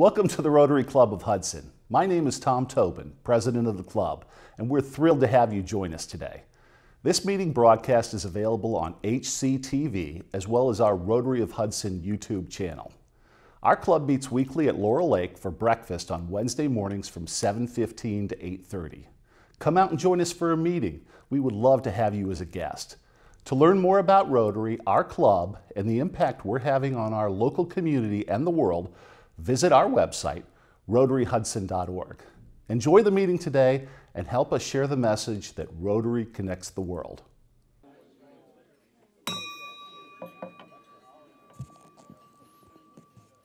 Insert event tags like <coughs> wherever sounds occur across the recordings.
Welcome to the Rotary Club of Hudson. My name is Tom Tobin, president of the club, and we're thrilled to have you join us today. This meeting broadcast is available on HCTV as well as our Rotary of Hudson YouTube channel. Our club meets weekly at Laurel Lake for breakfast on Wednesday mornings from 7:15 to 8:30. Come out and join us for a meeting. We would love to have you as a guest. To learn more about Rotary, our club, and the impact we're having on our local community and the world, visit our website, rotaryhudson.org. Enjoy the meeting today and help us share the message that Rotary connects the world.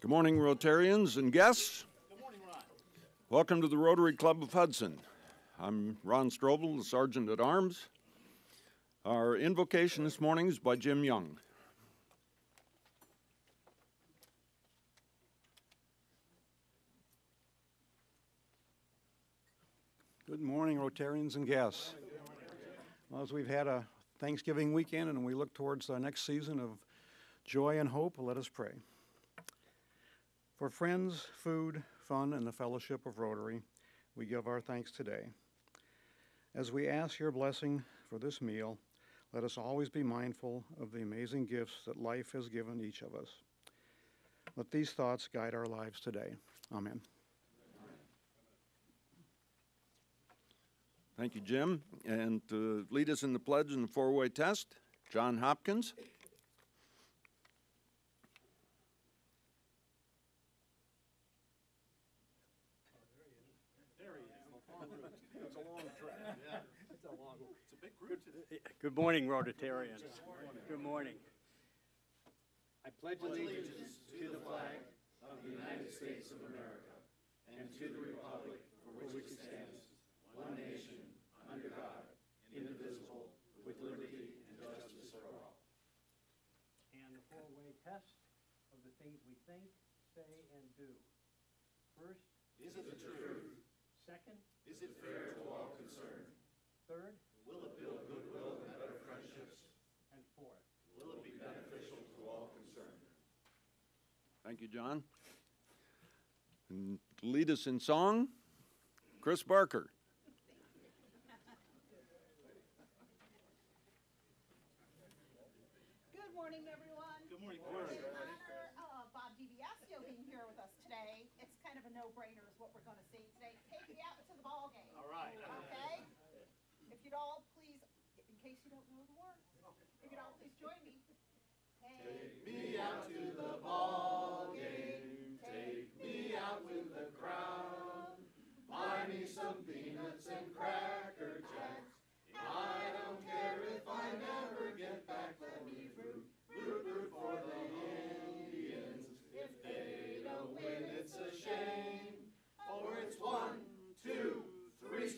Good morning, Rotarians and guests. Good morning, Ron. Welcome to the Rotary Club of Hudson. I'm Ron Strobel, the Sergeant at Arms. Our invocation this morning is by Jim Young. Good morning, Rotarians and guests. Well, as we've had a Thanksgiving weekend and we look towards our next season of joy and hope, let us pray. For friends, food, fun, and the fellowship of Rotary, we give our thanks today. As we ask your blessing for this meal, let us always be mindful of the amazing gifts that life has given each of us. Let these thoughts guide our lives today. Amen. Thank you, Jim. And to lead us in the pledge and the four way test, John Hopkins. Good morning, Rotarians. Good morning. I pledge allegiance to the flag of the United States of America and to the republic for which it stands, one nation, under God, indivisible, with liberty and justice for all. And the four-way test of the things we think, say, and do. First, is it the truth? Second, is it fair to all concerned? Third, will it build goodwill and better friendships? And fourth, will it be beneficial to all concerned? Thank you, John. And lead us in song, Chris Barker. Good morning, everyone. Good morning. In honor of Bob DiBiasio being here with us today, it's kind of a no-brainer is what we're going to sing today. Take me out to the ball game. All right. Okay? If you'd all please, in case you don't know the words, if you'd all please join me. Take me out to the ball game. Take me out with the crowd. Buy me some peanuts and cracker jacks. I don't care if I never get back. Let me root, root, root for the Indians. If they don't win, it's a shame. For it's one, two,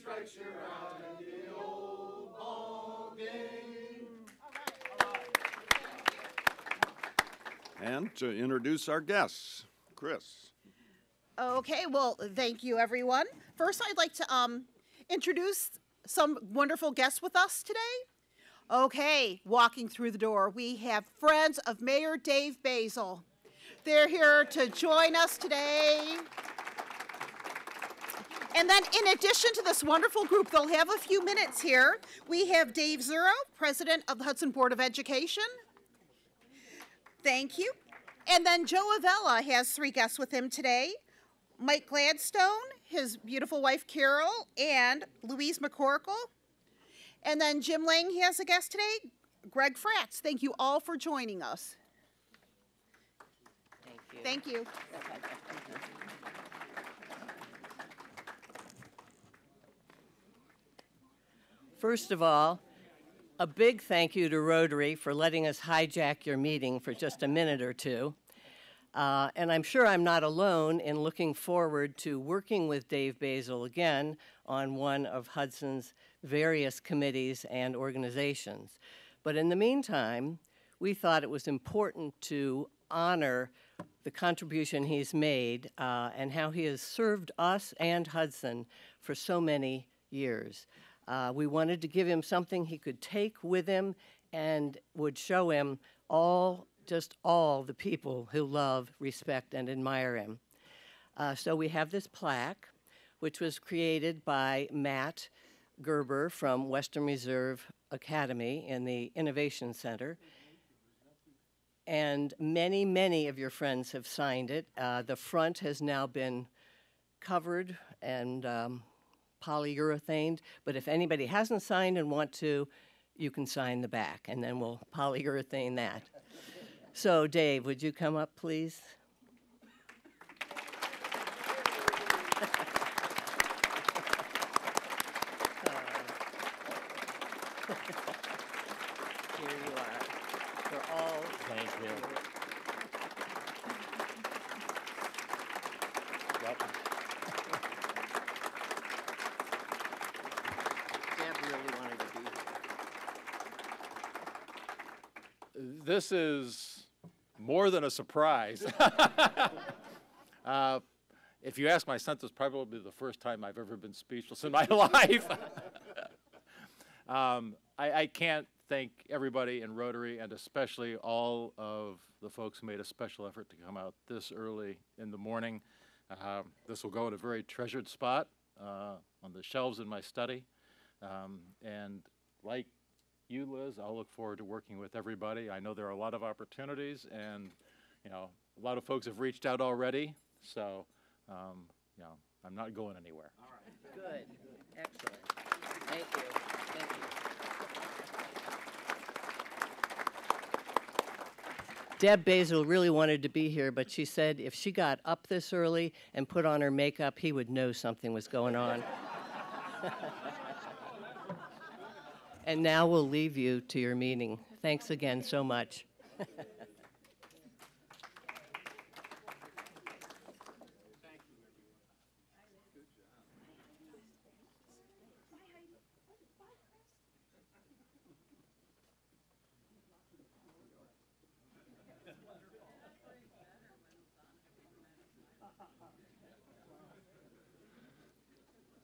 three strikes, you're out in the old ball game. And to introduce our guests, Chris. Okay, well, thank you, everyone. First, I'd like to um, introduce some wonderful guests with us today. Okay, walking through the door, we have friends of Mayor Dave Basil. They're here to join us today. And then, in addition to this wonderful group, they'll have a few minutes here. We have Dave Zero, President of the Hudson Board of Education. Thank you. And then Joe Avella has three guests with him today. Mike Gladstone, his beautiful wife Carol, and Louise McCorkle. And then Jim Lang he has a guest today, Greg Fratz. Thank you all for joining us. Thank you. Thank you. First of all, a big thank you to Rotary for letting us hijack your meeting for just a minute or two. Uh, and I'm sure I'm not alone in looking forward to working with Dave Basil again on one of Hudson's various committees and organizations. But in the meantime, we thought it was important to honor the contribution he's made uh, and how he has served us and Hudson for so many years. Uh, we wanted to give him something he could take with him and would show him all, just all the people who love, respect, and admire him. Uh, so we have this plaque, which was created by Matt Gerber from Western Reserve Academy in the Innovation Center. And many, many of your friends have signed it. Uh, the front has now been covered and um, polyurethaned, but if anybody hasn't signed and want to, you can sign the back, and then we'll polyurethane that. So, Dave, would you come up, please? Here you are. They're all Thank you. Deb really wanted to be here. This is more than a surprise. <laughs> uh, if you ask my son, this is probably the first time I've ever been speechless in my <laughs> life. <laughs> um, I, I can't thank everybody in Rotary and especially all of the folks who made a special effort to come out this early in the morning. Um, this will go in a very treasured spot uh, on the shelves in my study. Um, and like you, Liz, I'll look forward to working with everybody. I know there are a lot of opportunities, and you know, a lot of folks have reached out already. So, um, you know, I'm not going anywhere. Good, excellent. Thank you, thank you. Deb Basil really wanted to be here, but she said if she got up this early and put on her makeup, he would know something was going on. <laughs> and now we'll leave you to your meeting. Thanks again so much.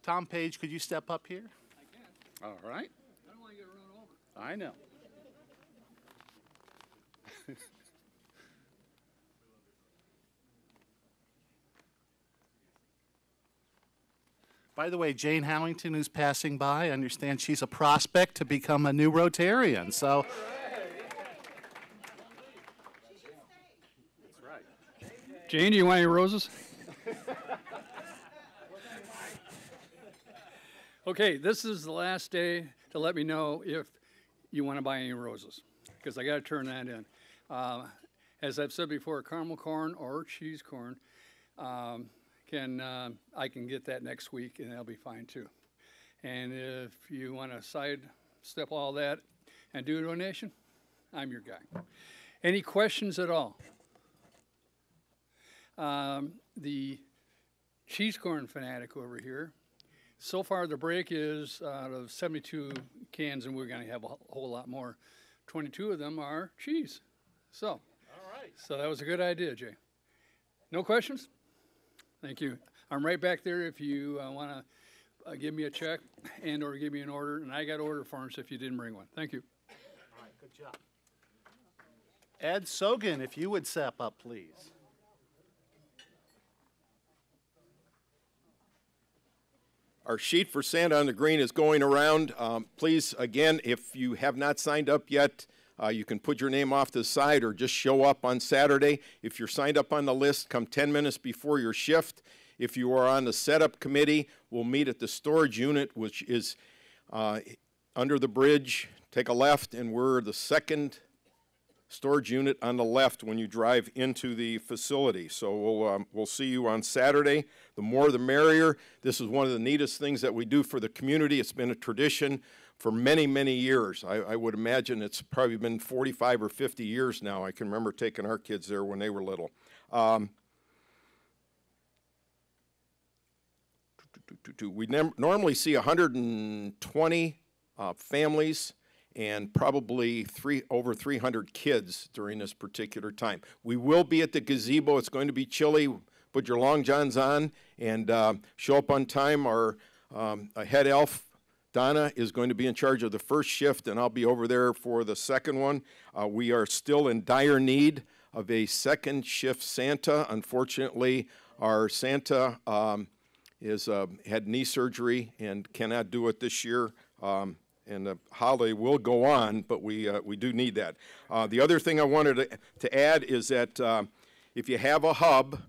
Tom Page, could you step up here? I can. All right. I don't want to get run over. I know. By the way, Jane Howington, who's passing by, I understand she's a prospect to become a new Rotarian. So, Jane, do you want any roses? <laughs> okay, this is the last day to let me know if you want to buy any roses, because I got to turn that in. Uh, as I've said before, caramel corn or cheese corn, um, can uh, I can get that next week, and that'll be fine too. And if you want to sidestep all that and do a donation, I'm your guy. Any questions at all? Um, the cheese corn fanatic over here. So far, the break is out of 72 cans, and we're going to have a whole lot more. 22 of them are cheese. So, all right. So that was a good idea, Jay. No questions? Thank you. I'm right back there if you uh, want to uh, give me a check and or give me an order, and I got order forms if you didn't bring one. Thank you. all right, good job. Ed Sogan, if you would step up, please. Our sheet for Santa on the Green is going around. Um, please, again, if you have not signed up yet, uh, you can put your name off to the side or just show up on Saturday. If you're signed up on the list, come 10 minutes before your shift. If you are on the setup committee, we'll meet at the storage unit, which is uh, under the bridge. Take a left, and we're the second storage unit on the left when you drive into the facility. So we'll, um, we'll see you on Saturday. The more the merrier. This is one of the neatest things that we do for the community. It's been a tradition for many, many years. I, I would imagine it's probably been 45 or 50 years now. I can remember taking our kids there when they were little. Um, we normally see 120 uh, families and probably three, over 300 kids during this particular time. We will be at the gazebo. It's going to be chilly. Put your long johns on and uh, show up on time. Our um, head elf, Donna, is going to be in charge of the first shift, and I'll be over there for the second one. Uh, we are still in dire need of a second shift Santa. Unfortunately, Our Santa um, is uh, had knee surgery and cannot do it this year. Um, and the holiday will go on, but we uh, we do need that. Uh, the other thing I wanted to, to add is that uh, if you have a hub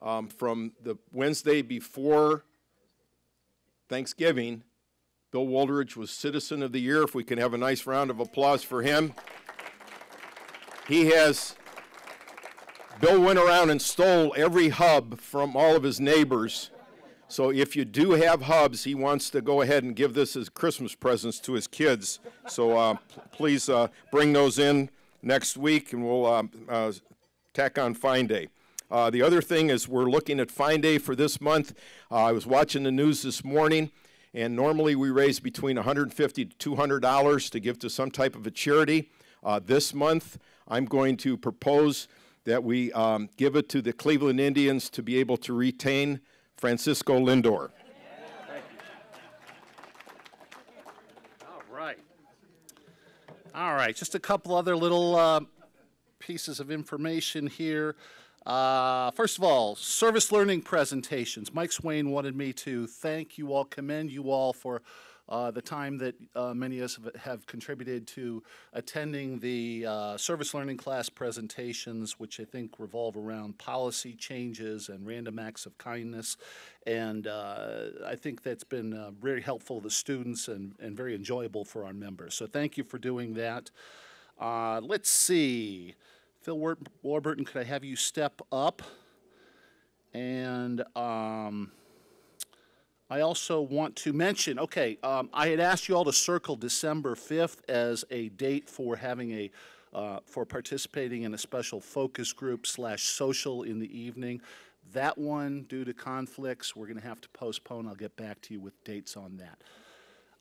um, from the Wednesday before Thanksgiving, Bill Woldridge was Citizen of the Year. If we can have a nice round of applause for him. He has, Bill went around and stole every hub from all of his neighbors. So if you do have hubs, he wants to go ahead and give this as Christmas presents to his kids. So uh, please uh, bring those in next week and we'll uh, uh, tack on Find Day. Uh, the other thing is we're looking at Find Day for this month. Uh, I was watching the news this morning and normally we raise between 150 to 200 dollars to give to some type of a charity. this month, I'm going to propose that we um, give it to the Cleveland Indians to be able to retain Francisco Lindor. All right. All right, just a couple other little uh, pieces of information here. Uh, first of all, service learning presentations. Mike Swain wanted me to thank you all, commend you all for uh, the time that uh, many of us have contributed to attending the uh, service learning class presentations, which I think revolve around policy changes and random acts of kindness. And uh, I think that's been uh, very helpful to the students and, and very enjoyable for our members. So thank you for doing that. Uh, let's see. Phil Warburton, could I have you step up? And um, I also want to mention, okay, um, I had asked you all to circle December 5th as a date for having a, uh, for participating in a special focus group slash social in the evening. That one, due to conflicts, we're going to have to postpone. I'll get back to you with dates on that.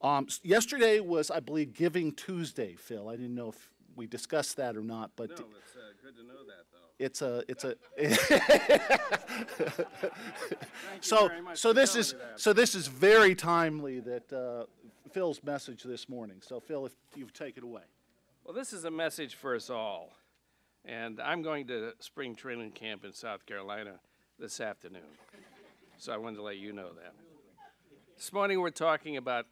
Um, yesterday was, I believe, Giving Tuesday, Phil. I didn't know if we discussed that or not, but. No, it's uh, good to know that, though. It's a, it's a. <laughs> <laughs> so, so this is, so this is very timely that uh, Phil's message this morning. So, Phil, if you take it away. Well, this is a message for us all. And I'm going to spring training camp in South Carolina this afternoon. So I wanted to let you know that. This morning we're talking about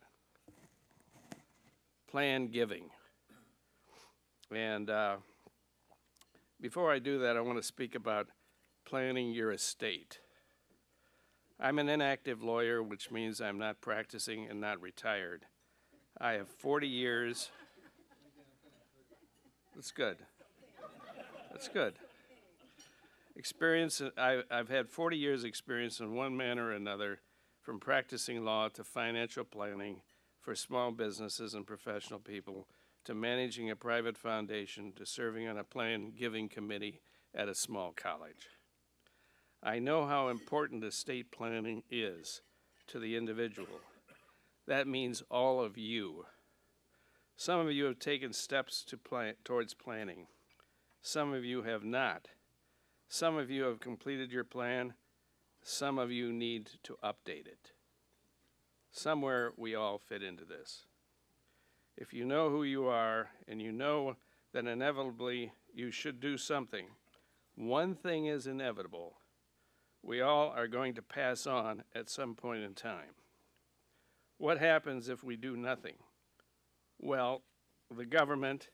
planned giving. And uh, before I do that, I want to speak about planning your estate. I'm an inactive lawyer, which means I'm not practicing and not retired. I have 40 years. That's good. That's good. Experience, I, I've had 40 years' experience in one manner or another, from practicing law to financial planning for small businesses and professional people to managing a private foundation to serving on a planned giving committee at a small college. I know how important estate planning is to the individual. That means all of you. Some of you have taken steps to plan, towards planning. Some of you have not. Some of you have completed your plan. Some of you need to update it. Somewhere we all fit into this if you know who you are and you know that inevitably you should do something, one thing is inevitable. We all are going to pass on at some point in time. What happens if we do nothing? Well, the government,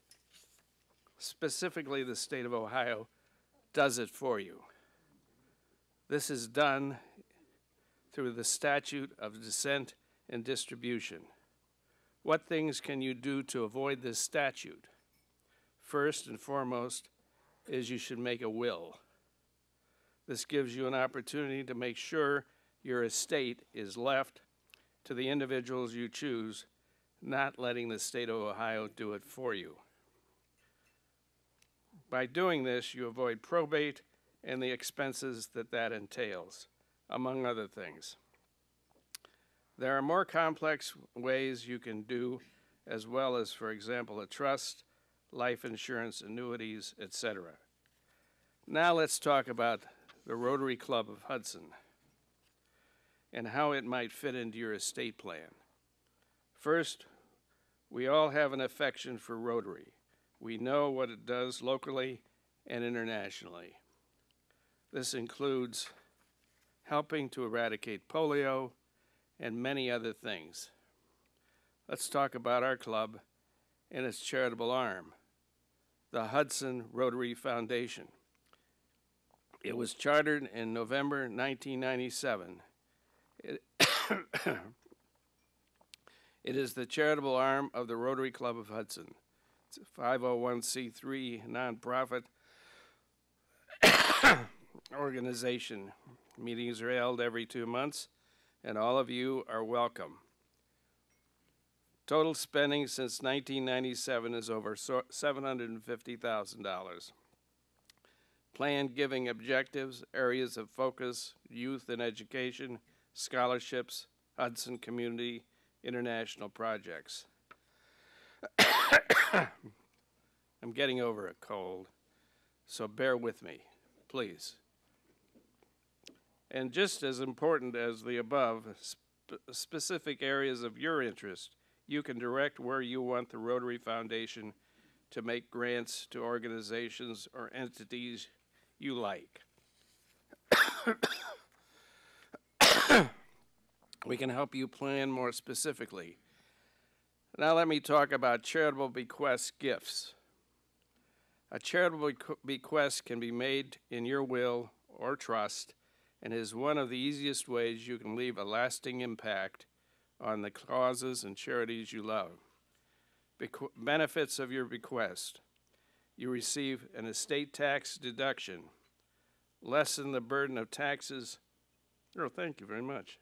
specifically the state of Ohio, does it for you. This is done through the statute of descent and distribution. What things can you do to avoid this statute? First and foremost is you should make a will. This gives you an opportunity to make sure your estate is left to the individuals you choose, not letting the state of Ohio do it for you. By doing this, you avoid probate and the expenses that that entails, among other things. There are more complex ways you can do, as well as, for example, a trust, life insurance, annuities, etc. Now let's talk about the Rotary Club of Hudson and how it might fit into your estate plan. First, we all have an affection for Rotary. We know what it does locally and internationally. This includes helping to eradicate polio, and many other things. Let's talk about our club and its charitable arm, the Hudson Rotary Foundation. It was chartered in November 1997. It, <coughs> it is the charitable arm of the Rotary Club of Hudson. It's a 501c3 nonprofit <coughs> organization. Meetings are held every two months, and all of you are welcome. Total spending since 1997 is over $750,000. Planned giving objectives, areas of focus, youth and education, scholarships, Hudson Community, international projects. <coughs> I'm getting over a cold, so bear with me, please. And just as important as the above, sp- specific areas of your interest, you can direct where you want the Rotary Foundation to make grants to organizations or entities you like. we can help you plan more specifically. Now, let me talk about charitable bequest gifts. A charitable bequest can be made in your will or trust and is one of the easiest ways you can leave a lasting impact on the causes and charities you love. Bequ- benefits of your bequest you receive an estate tax deduction, lessen the burden of taxes. Oh, thank you very much.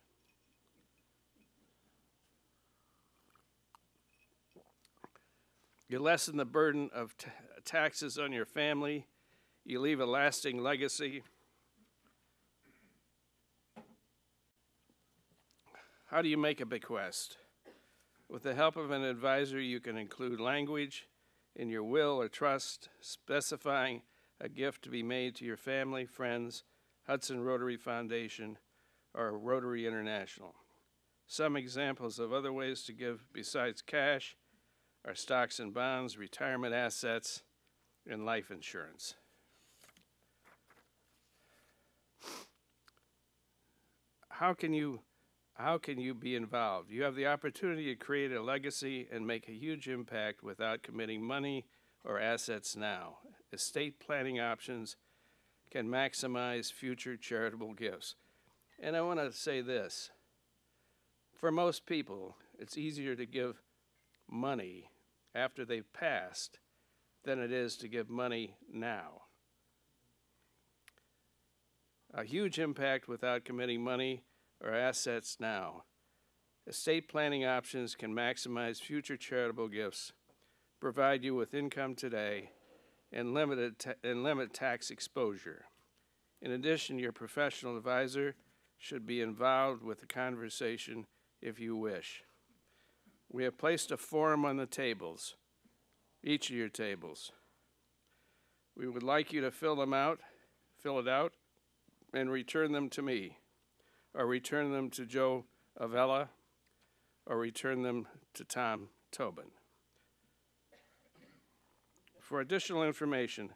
You lessen the burden of taxes on your family. You leave a lasting legacy. How do you make a bequest? With the help of an advisor, you can include language in your will or trust specifying a gift to be made to your family, friends, Hudson Rotary Foundation, or Rotary International. Some examples of other ways to give besides cash are stocks and bonds, retirement assets, and life insurance. How can you how can you be involved? You have the opportunity to create a legacy and make a huge impact without committing money or assets now. Estate planning options can maximize future charitable gifts. And I want to say this for most people, it's easier to give money after they've passed than it is to give money now. A huge impact without committing money or assets now. Estate planning options can maximize future charitable gifts, provide you with income today, and, limit, ta- and limit tax exposure. In addition, your professional advisor should be involved with the conversation if you wish. We have placed a form on the tables, each of your tables. We would like you to fill them out, fill it out, and return them to me, or return them to Joe Avella, or return them to Tom Tobin. For additional information,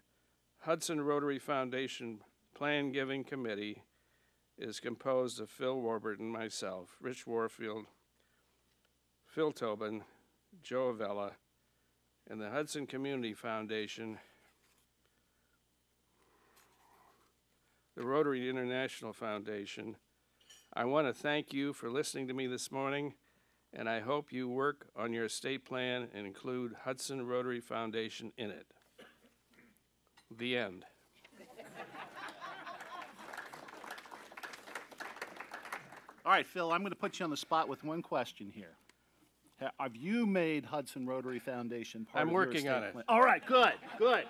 Hudson Rotary Foundation Plan Giving Committee is composed of Phil Warburton, myself, Rich Warfield, Phil Tobin, Joe Avella, and the Hudson Community Foundation, the Rotary International Foundation. I want to thank you for listening to me this morning, and I hope you work on your estate plan and include Hudson Rotary Foundation in it. The end. All right, Phil, I'm going to put you on the spot with one question here. Have you made Hudson Rotary Foundation part of your I'm working on estate it. plan? All right, good, good.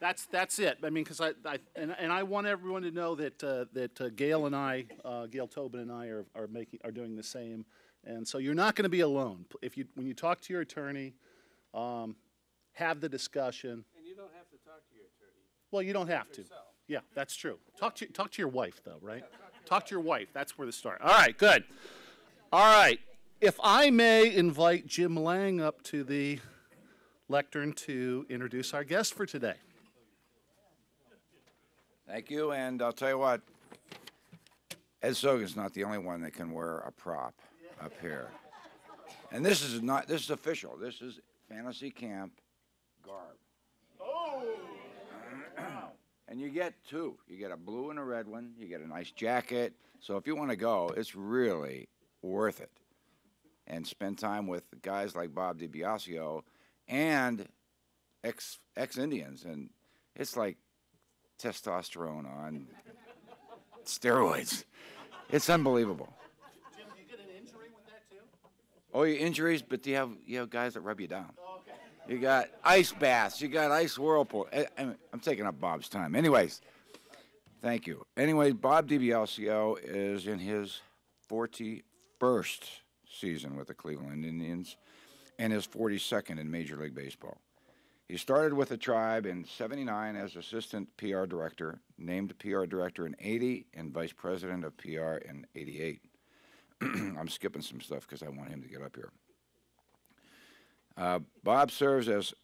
That's, that's it. I mean, because I, I, and, and I want everyone to know that, uh, that uh, Gail and I, uh, Gail Tobin and I are, are making, are doing the same. And so you're not going to be alone. If you, when you talk to your attorney, um, have the discussion. And you don't have to talk to your attorney. Well, you don't have to. Yeah, that's true. Talk to, talk to your wife, though, right? Talk to your wife. That's where to start. All right, good. All right. If I may invite Jim Lang up to the lectern to introduce our guest for today. Thank you, and I'll tell you what, Ed Sogan's not the only one that can wear a prop up here. And this is not this is official. This is fantasy camp garb. Oh. and you get two. You get a blue and a red one. You get a nice jacket. So if you want to go, it's really worth it. And spend time with guys like Bob DiBiasio and ex ex Indians, and it's like testosterone on steroids. It's unbelievable. Jim, do you get an injury with that too? Oh, your injuries, but you have you have guys that rub you down. Oh, you got ice baths. You got ice whirlpool. Eh, I, I'm, I'm taking up Bob's time. Anyways, thank you. Anyway, Bob DiBiasio is in his 41st season with the Cleveland Indians and his 42nd in Major League Baseball. He started with the tribe in 79 as assistant PR director, named PR director in 80, and vice president of PR in 88. <clears throat> I'm skipping some stuff because I want him to get up here. Uh, Bob serves as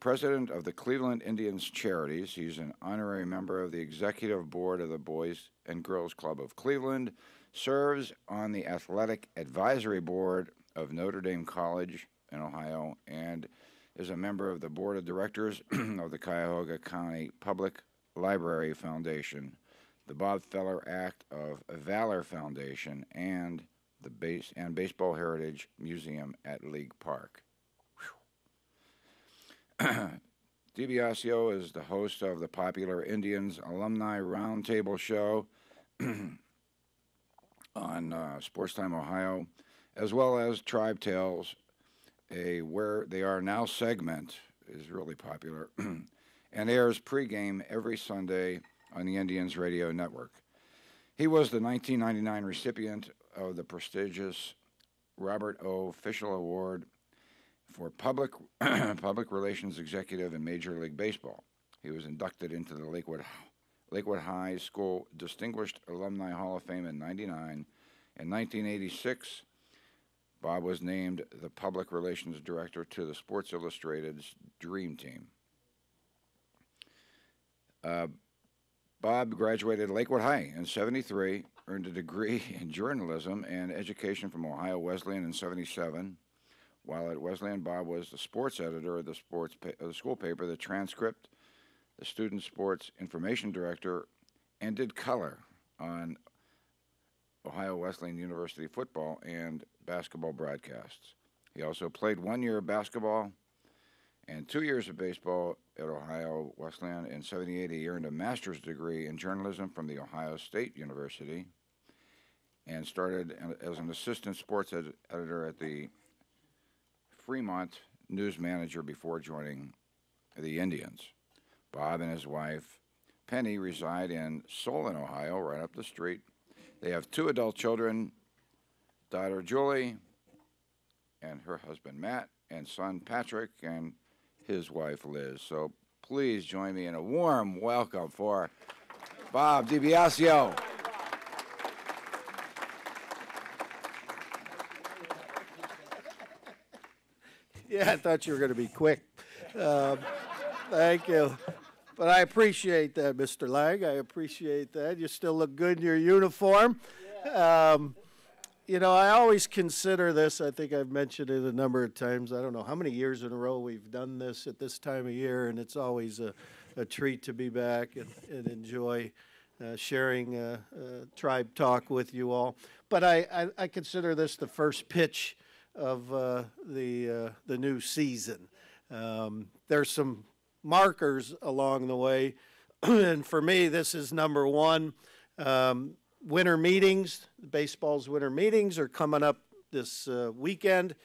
president of the Cleveland Indians Charities. He's an honorary member of the executive board of the Boys and Girls Club of Cleveland, serves on the athletic advisory board of Notre Dame College in Ohio, and is a member of the board of directors <clears throat> of the Cuyahoga County Public Library Foundation, the Bob Feller Act of Valor Foundation, and the base and Baseball Heritage Museum at League Park. <clears throat> DiBiasio is the host of the popular Indians Alumni Roundtable Show <clears throat> on uh, Sports Time Ohio, as well as Tribe Tales, a Where They Are Now segment is really popular <clears throat> and airs pregame every Sunday on the Indians Radio Network. He was the 1999 recipient of the prestigious Robert O. Fischel Award for public <clears throat> public relations executive in Major League Baseball. He was inducted into the Lakewood Lakewood High School Distinguished Alumni Hall of Fame in 99. In 1986, Bob was named the public relations director to the Sports Illustrated's Dream Team. Uh, Bob graduated Lakewood High in 73, earned a degree <laughs> in journalism and education from Ohio Wesleyan in 77. While at Wesleyan, Bob was the sports editor of the sports pa- of the school paper, the transcript, the student sports information director, and did color on Ohio Wesleyan University football and basketball broadcasts. He also played one year of basketball and two years of baseball at Ohio Wesleyan. In 78, he earned a master's degree in journalism from the Ohio State University and started as an assistant sports ed- editor at the Fremont News-Messenger before joining the Indians. Bob and his wife, Penny, reside in Solon, Ohio, right up the street. They have two adult children daughter Julie and her husband Matt, and son Patrick, and his wife Liz. So please join me in a warm welcome for Bob DiBiasio. Yeah, I thought you were going to be quick. Um, thank you. But I appreciate that, Mr. Lang. I appreciate that. You still look good in your uniform. Um, you know, I always consider this, I think I've mentioned it a number of times. I don't know how many years in a row we've done this at this time of year, and it's always a, a treat to be back and, and enjoy uh, sharing uh, uh, tribe talk with you all. But I, I, I consider this the first pitch of uh, the, the new season. Um, there's some markers along the way, <clears throat> and for me, this is number one. Um, winter meetings, baseball's winter meetings are coming up this uh, weekend.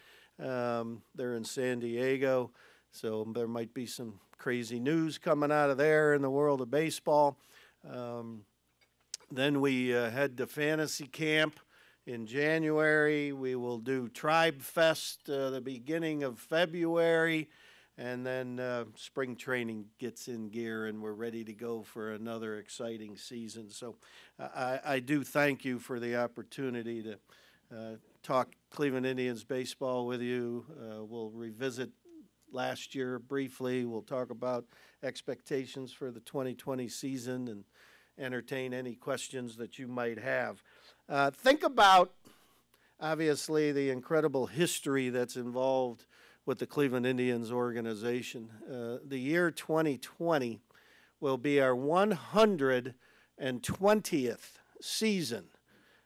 Um, they're in San Diego, so there might be some crazy news coming out of there in the world of baseball. Um, then we uh, head to Fantasy Camp in January. We will do Tribe Fest uh, the beginning of February. And then uh, spring training gets in gear, and we're ready to go for another exciting season. So I, I do thank you for the opportunity to uh, talk Cleveland Indians baseball with you. Uh, we'll revisit last year briefly. We'll talk about expectations for the 2020 season and entertain any questions that you might have. Uh, think about, obviously, the incredible history that's involved with the Cleveland Indians organization. Uh, the year 2020 will be our 120th season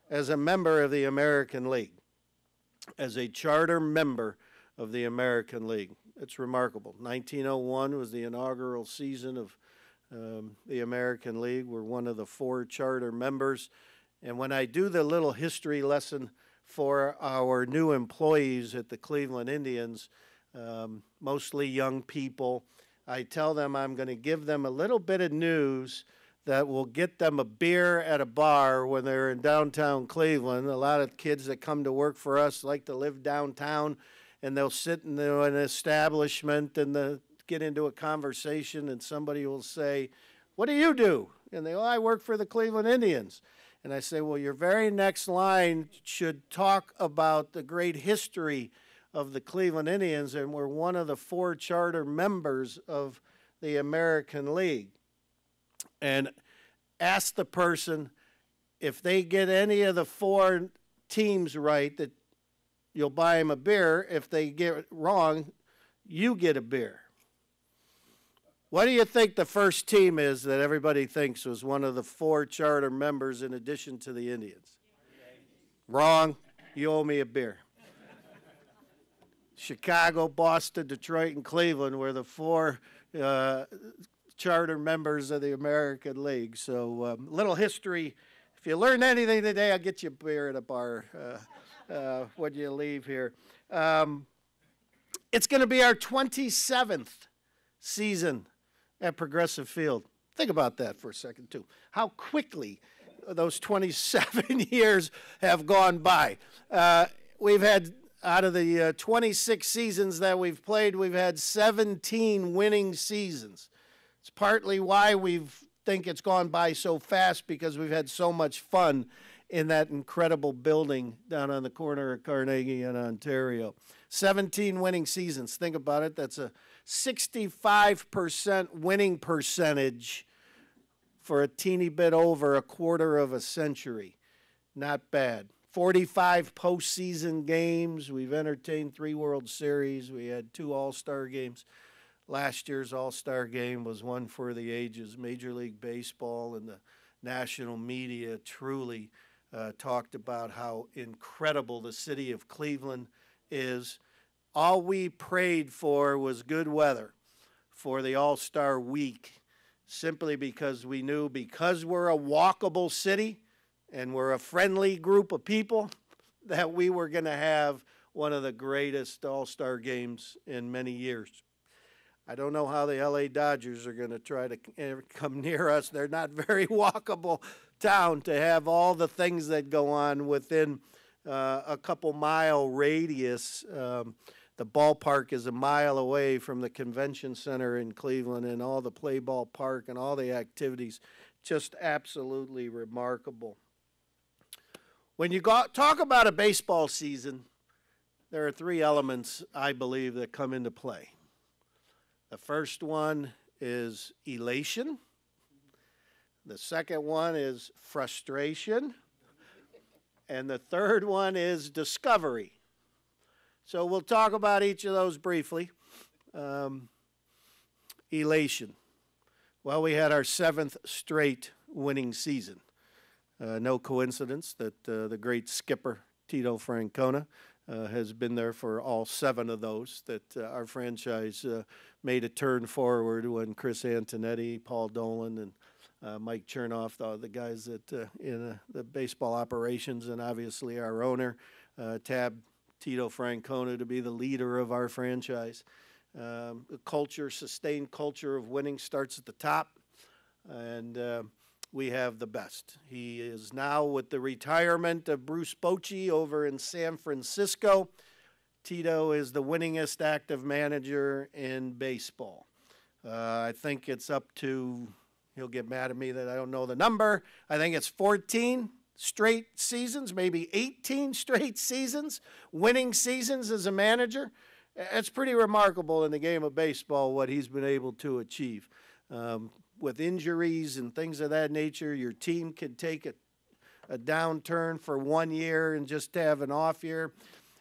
as a member of the American League, as a charter member of the American League. It's remarkable. 1901 was the inaugural season of um, the American League. We're one of the four charter members. And when I do the little history lesson for our new employees at the Cleveland Indians, um, mostly young people, I tell them I'm going to give them a little bit of news that will get them a beer at a bar when they're in downtown Cleveland. A lot of kids that come to work for us like to live downtown and they'll sit in the, an establishment and the, get into a conversation and somebody will say, What do you do? And they, Oh, I work for the Cleveland Indians. And I say, Well, your very next line should talk about the great history of the Cleveland Indians, and we're one of the four charter members of the American League. And ask the person if they get any of the four teams right that you'll buy them a beer. If they get it wrong, you get a beer. What do you think the first team is that everybody thinks was one of the four charter members in addition to the Indians? Wrong. You owe me a beer. Chicago, Boston, Detroit, and Cleveland were the four uh, charter members of the American League. So, um, little history. If you learn anything today, I'll get you a beer at a bar uh, uh, when you leave here. Um, it's going to be our 27th season at Progressive Field. Think about that for a second, too. How quickly those 27 <laughs> years have gone by. Uh, we've had out of the uh, 26 seasons that we've played, we've had 17 winning seasons. It's partly why we think it's gone by so fast because we've had so much fun in that incredible building down on the corner of Carnegie and Ontario. 17 winning seasons. Think about it. That's a 65% winning percentage for a teeny bit over a quarter of a century. Not bad. 45 postseason games. We've entertained three World Series. We had two All Star games. Last year's All Star game was one for the ages. Major League Baseball and the national media truly uh, talked about how incredible the city of Cleveland is. All we prayed for was good weather for the All Star week, simply because we knew because we're a walkable city and we're a friendly group of people <laughs> that we were going to have one of the greatest All Star games in many years. I don't know how the LA Dodgers are going to try to <laughs> come near us. They're not <laughs> very walkable town to have all the things that go on within uh, a couple mile radius. Um, the ballpark is a mile away from the convention center in Cleveland and all the play ball park and all the activities. Just absolutely remarkable. When you go, talk about a baseball season, there are three elements, I believe, that come into play. The first one is elation. The second one is frustration. And the third one is discovery. So we'll talk about each of those briefly. Um, elation. Well, we had our seventh straight winning season. Uh, no coincidence that uh, the great skipper Tito Francona uh, has been there for all seven of those. That uh, our franchise uh, made a turn forward when Chris Antonetti, Paul Dolan, and uh, Mike Chernoff, the, the guys that in the baseball operations, and obviously our owner, Tab Tito Francona, to be the leader of our franchise. Um, the culture, sustained culture of winning, starts at the top, and we have the best. He is now with the retirement of Bruce Bochy over in San Francisco. Tito is the winningest active manager in baseball. Uh, I think it's up to, he'll get mad at me that I don't know the number. I think it's 14 straight seasons, maybe 18 <laughs> straight seasons, winning seasons as a manager. It's pretty remarkable in the game of baseball what he's been able to achieve. Um, with injuries and things of that nature, your team can take a, a downturn for one year and just have an off year.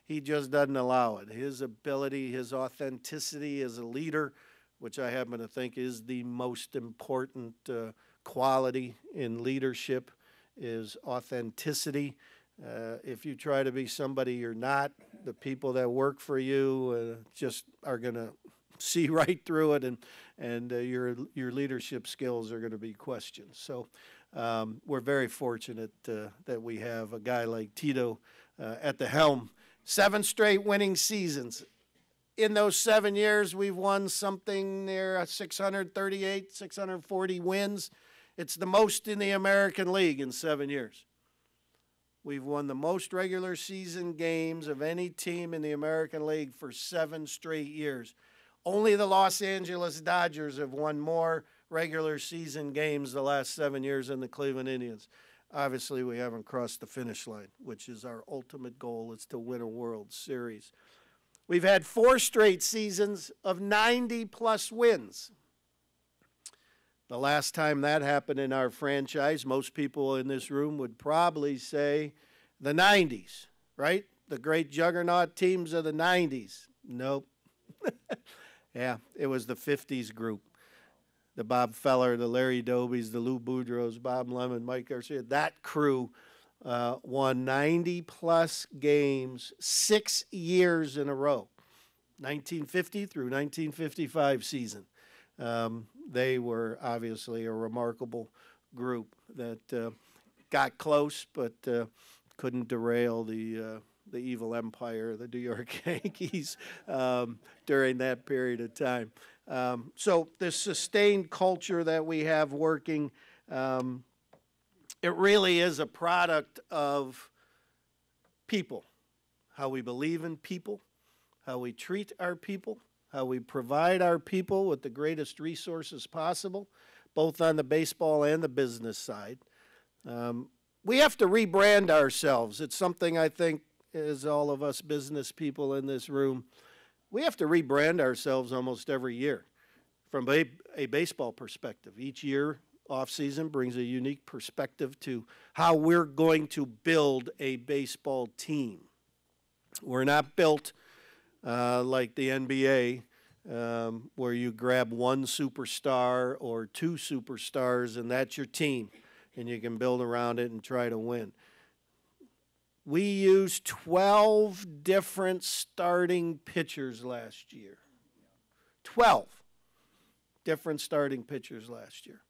He just doesn't allow it. His ability, his authenticity as a leader, which I happen to think is the most important uh, quality in leadership, is authenticity. Uh, if you try to be somebody you're not, the people that work for you uh, just are going to see <laughs> right through it, and and uh, your your leadership skills are going to be questioned. So. Um, we're very fortunate uh, that we have a guy like Tito uh, at the helm. Seven straight winning seasons. In those seven years, we've won something near 638, 640 wins. It's the most in the American League in seven years. We've won the most regular season games of any team in the American League for seven straight years. Only the Los Angeles Dodgers have won more regular season games the last seven years than the Cleveland Indians. Obviously, we haven't crossed the finish line, which is our ultimate goal, is to win a World Series. We've had four straight seasons of 90 plus wins. The last time that happened in our franchise, most people in this room would probably say the 90s, right? The great juggernaut teams of the 90s. Nope. <laughs> yeah, it was the 50s group. The Bob Feller, the Larry Dobies, the Lou Boudreau, Bob Lemon, Mike Garcia. That crew uh, won 90 plus games six years in a row, 1950 through 1955 season. Um, they were obviously a remarkable group that uh, got close but uh, couldn't derail the uh, the evil empire, the New York <laughs> Yankees, um, during that period of time. Um, so this sustained culture that we have working, um, it really is a product of people, how we believe in people, how we treat our people, how we provide our people with the greatest resources possible, both on the baseball and the business side. Um, we have to rebrand ourselves. It's something I think, as all of us business people in this room, we have to rebrand ourselves almost every year from a, a baseball perspective. Each year, off season brings a unique perspective to how we're going to build a baseball team. We're not built uh, like the NBA, um, where you grab one superstar or two superstars and that's your team, and you can build around it and try to win. We used 12 different starting pitchers last year. 12 different starting pitchers last year.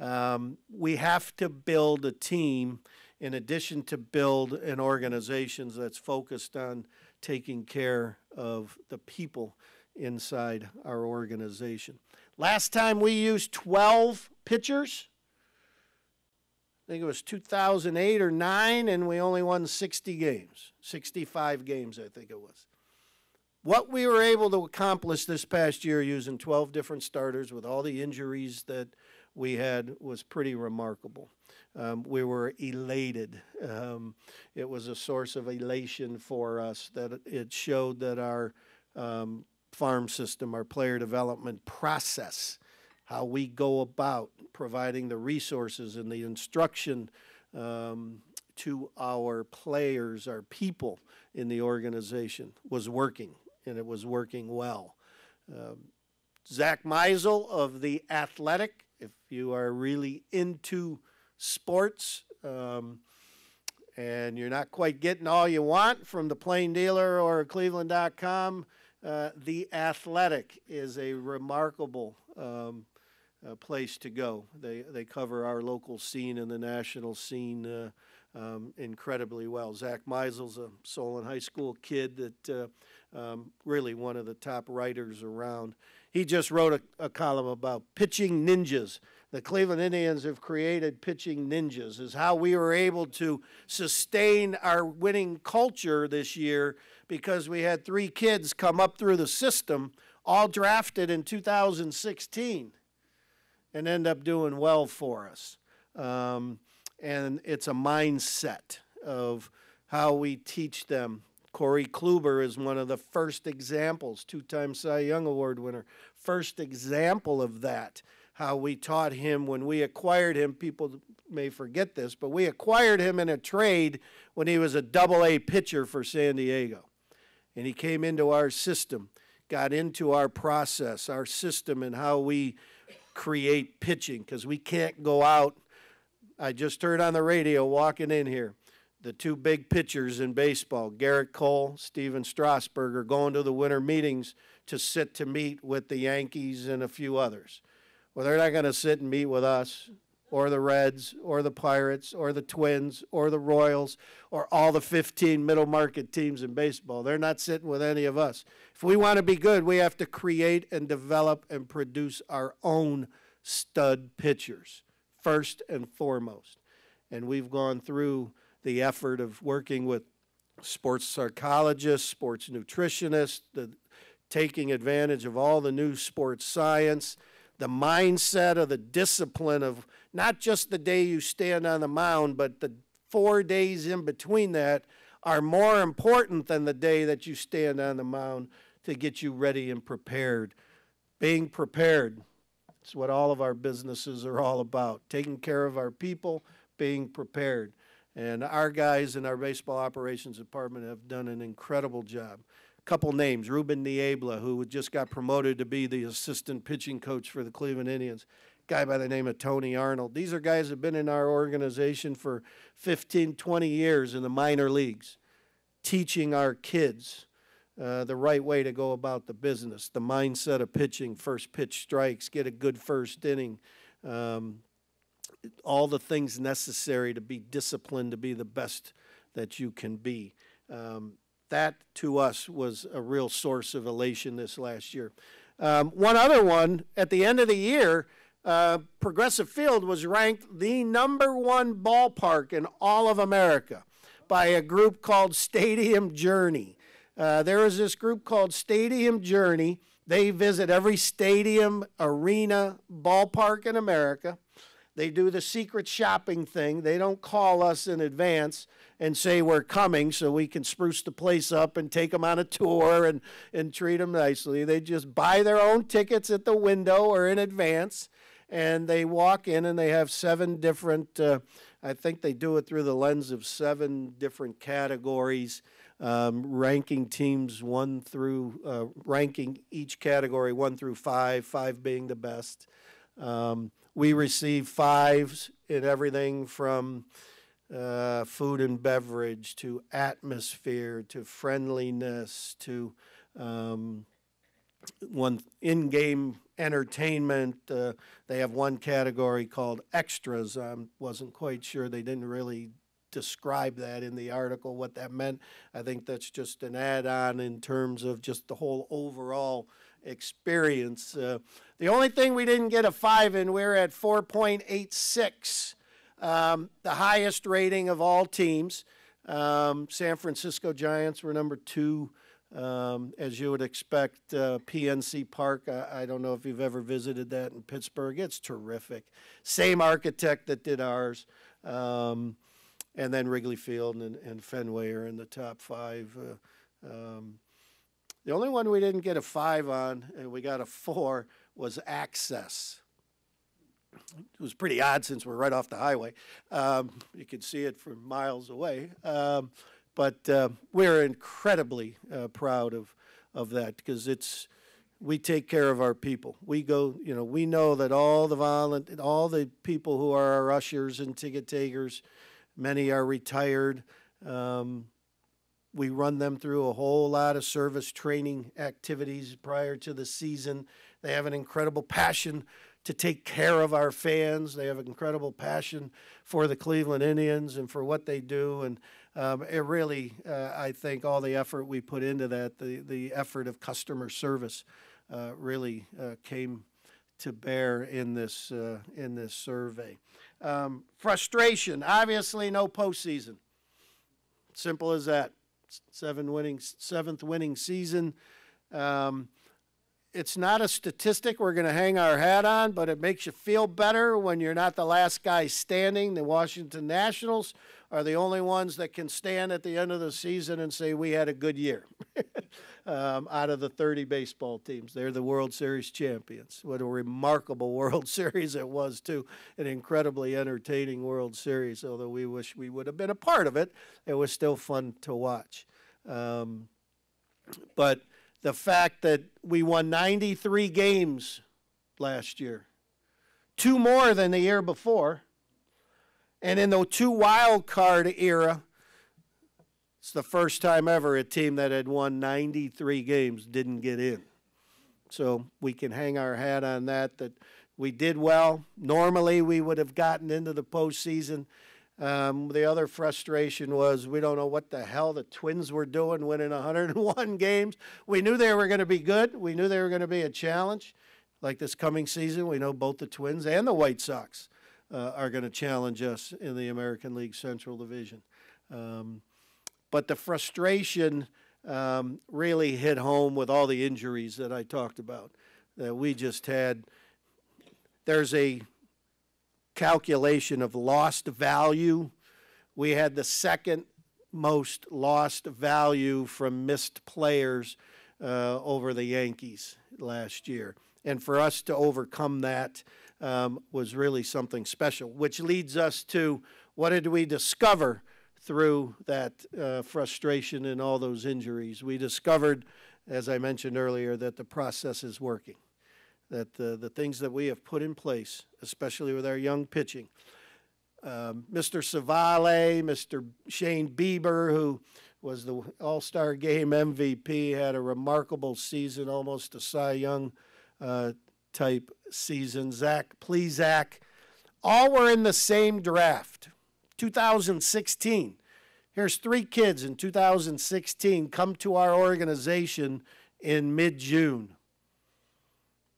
Um, we have to build a team in addition to build an organization that's focused on taking care of the people inside our organization. Last time we used 12 pitchers, I think it was 2008 or 9, and we only won 60 games, 65 games, I think it was. What we were able to accomplish this past year using 12 different starters with all the injuries that we had was pretty remarkable. Um, we were elated. Um, it was a source of elation for us that it showed that our um, farm system, our player development process, how we go about providing the resources and the instruction um, to our players, our people in the organization was working, and it was working well. Um, Zack Meisel of The Athletic, if you are really into sports um, and you're not quite getting all you want from the Plain Dealer or Cleveland.com, uh, the Athletic is a remarkable um, uh, place to go. They, they cover our local scene and the national scene uh, um, incredibly well. Zack Meisel's a Solon High School kid that uh, um, really one of the top writers around. He just wrote a, a column about pitching ninjas the Cleveland Indians have created pitching ninjas, is how we were able to sustain our winning culture this year because we had three kids come up through the system, all drafted in 2016, and end up doing well for us. Um, and it's a mindset of how we teach them. Corey Kluber is one of the first examples, two time Cy Young Award winner, first example of that how we taught him when we acquired him. People may forget this, but we acquired him in a trade when he was a double A pitcher for San Diego. And he came into our system, got into our process, our system, and how we create pitching because we can't go out. I just heard on the radio walking in here the two big pitchers in baseball, Gerrit Cole, Stephen Strasburg, are going to the winter meetings to sit to meet with the Yankees and a few others. Well, they're not going to sit and meet with us or the Reds or the Pirates or the Twins or the Royals or all the 15 middle market teams in baseball. They're not sitting with any of us. If we want to be good, we have to create and develop and produce our own stud pitchers, first and foremost. And we've gone through the effort of working with sports psychologists, sports nutritionists, the, taking advantage of all the new sports science, the mindset of the discipline of not just the day you stand on the mound, but the four days in between that are more important than the day that you stand on the mound to get you ready and prepared. Being prepared. It's what all of our businesses are all about. Taking care of our people, being prepared. And our guys in our baseball operations department have done an incredible job. A couple names Ruben Niebla, who just got promoted to be the assistant pitching coach for the Cleveland Indians. Guy by the name of Tony Arnold. These are guys that have been in our organization for 15, 20 years in the minor leagues, teaching our kids uh, the right way to go about the business, the mindset of pitching, first pitch strikes, get a good first inning, um, all the things necessary to be disciplined to be the best that you can be. Um, that to us was a real source of elation this last year. Um, one other one at the end of the year, uh, Progressive Field was ranked the number one ballpark in all of America by a group called Stadium Journey. Uh, there is this group called Stadium Journey. They visit every stadium, arena, ballpark in America. They do the secret shopping thing. They don't call us in advance and say we're coming so we can spruce the place up and take them on a tour and, and treat them nicely. They just buy their own tickets at the window or in advance and they walk in and they have seven different, uh, I think they do it through the lens of seven different categories. Um, ranking teams one through, uh, ranking each category one through five, five being the best. Um, we receive fives in everything from uh, food and beverage to atmosphere to friendliness to um, one in-game entertainment. Uh, they have one category called extras. I wasn't quite sure. They didn't really describe that in the article what that meant. I think that's just an add-on in terms of just the whole overall experience. Uh, the only thing we didn't get a five in, we're at 4.86, um, the highest rating of all teams. Um, San Francisco Giants were number two. Um, as you would expect, uh, PNC Park, I, I, don't know if you've ever visited that in Pittsburgh. It's terrific. Same architect that did ours. Um, and then Wrigley Field and, and, Fenway are in the top five. Uh, um, the only one we didn't get a five on, and we got a four, was access. It was pretty odd since we're right off the highway. Um, you could see it from miles away. But uh, we're incredibly uh, proud of, of that because it's we take care of our people. We go, you know, we know that all the violent, all the people who are our ushers and ticket takers, many are retired. Um, we run them through a whole lot of service training activities prior to the season. They have an incredible passion to take care of our fans. They have an incredible passion for the Cleveland Indians and for what they do. And um, it really, uh, I think, all the effort we put into that, the, the effort of customer service, uh, really uh, came to bear in this uh, in this survey. Um, frustration, obviously, no postseason. Simple as that seven winning, seventh winning season. Um, it's not a statistic we're going to hang our hat on, but it makes you feel better when you're not the last guy standing. The Washington Nationals are the only ones that can stand at the end of the season and say, We had a good year. <laughs> um, out of the 30 baseball teams. They're the World Series champions. What a remarkable <laughs> World Series it was, too. An incredibly entertaining World Series, although we wish we would have been a part of it. It was still fun to watch. Um, but the fact that we won 93 games last year, two more than the year before, and in the two wild card era, it's the first time ever a team that had won 93 games didn't get in. So we can hang our hat on that, that we did well. Normally, we would have gotten into the postseason. Um, the other frustration was we don't know what the hell the Twins were doing winning 101 <laughs> games. We knew they were going to be good. We knew they were going to be a challenge. Like this coming season, we know both the Twins and the White Sox uh, are going to challenge us in the American League Central Division. Um, but the frustration um, really hit home with all the injuries that I talked about. That we just had. There's a calculation of lost value. We had the second most lost value from missed players uh, over the Yankees last year. And for us to overcome that um, was really something special, which leads us to what did we discover through that uh, frustration and all those injuries. We discovered, as I mentioned earlier, that the process is working, that the, the things that we have put in place, especially with our young pitching, um, Mr. Civale, Mr. Shane Bieber, who was the All Star Game MVP, had a remarkable season, almost a Cy Young uh, type season. Zach Plesac, Zach. all were in the same draft. 2016. Here's three kids in 2016 come to our organization in mid June.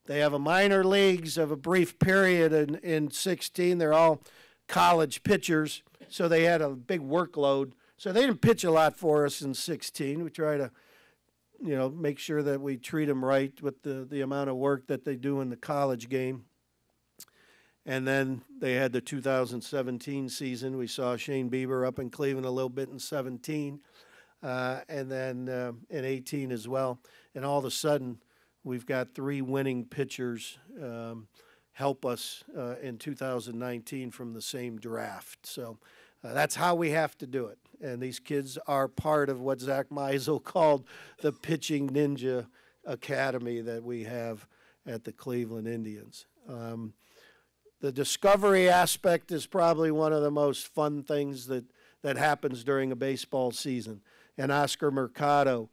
They have a minor leagues of a brief period in, in 16. They're all college pitchers, so they had a big workload. So they didn't pitch a lot for us in 16. We try to, you know, make sure that we treat them right with the, the amount of work that they do in the college game. And then they had the 2017 season. We saw Shane Bieber up in Cleveland a little bit in 17, uh, and then uh, in 18 as well. And all of a sudden, we've got three winning pitchers um, help us uh, in 2019 from the same draft. So uh, that's how we have to do it. And these kids are part of what Zack Meisel <laughs> called the Pitching Ninja Academy that we have at the Cleveland Indians. Um, the discovery aspect is probably one of the most fun things that, that happens during a baseball season. And Oscar Mercado,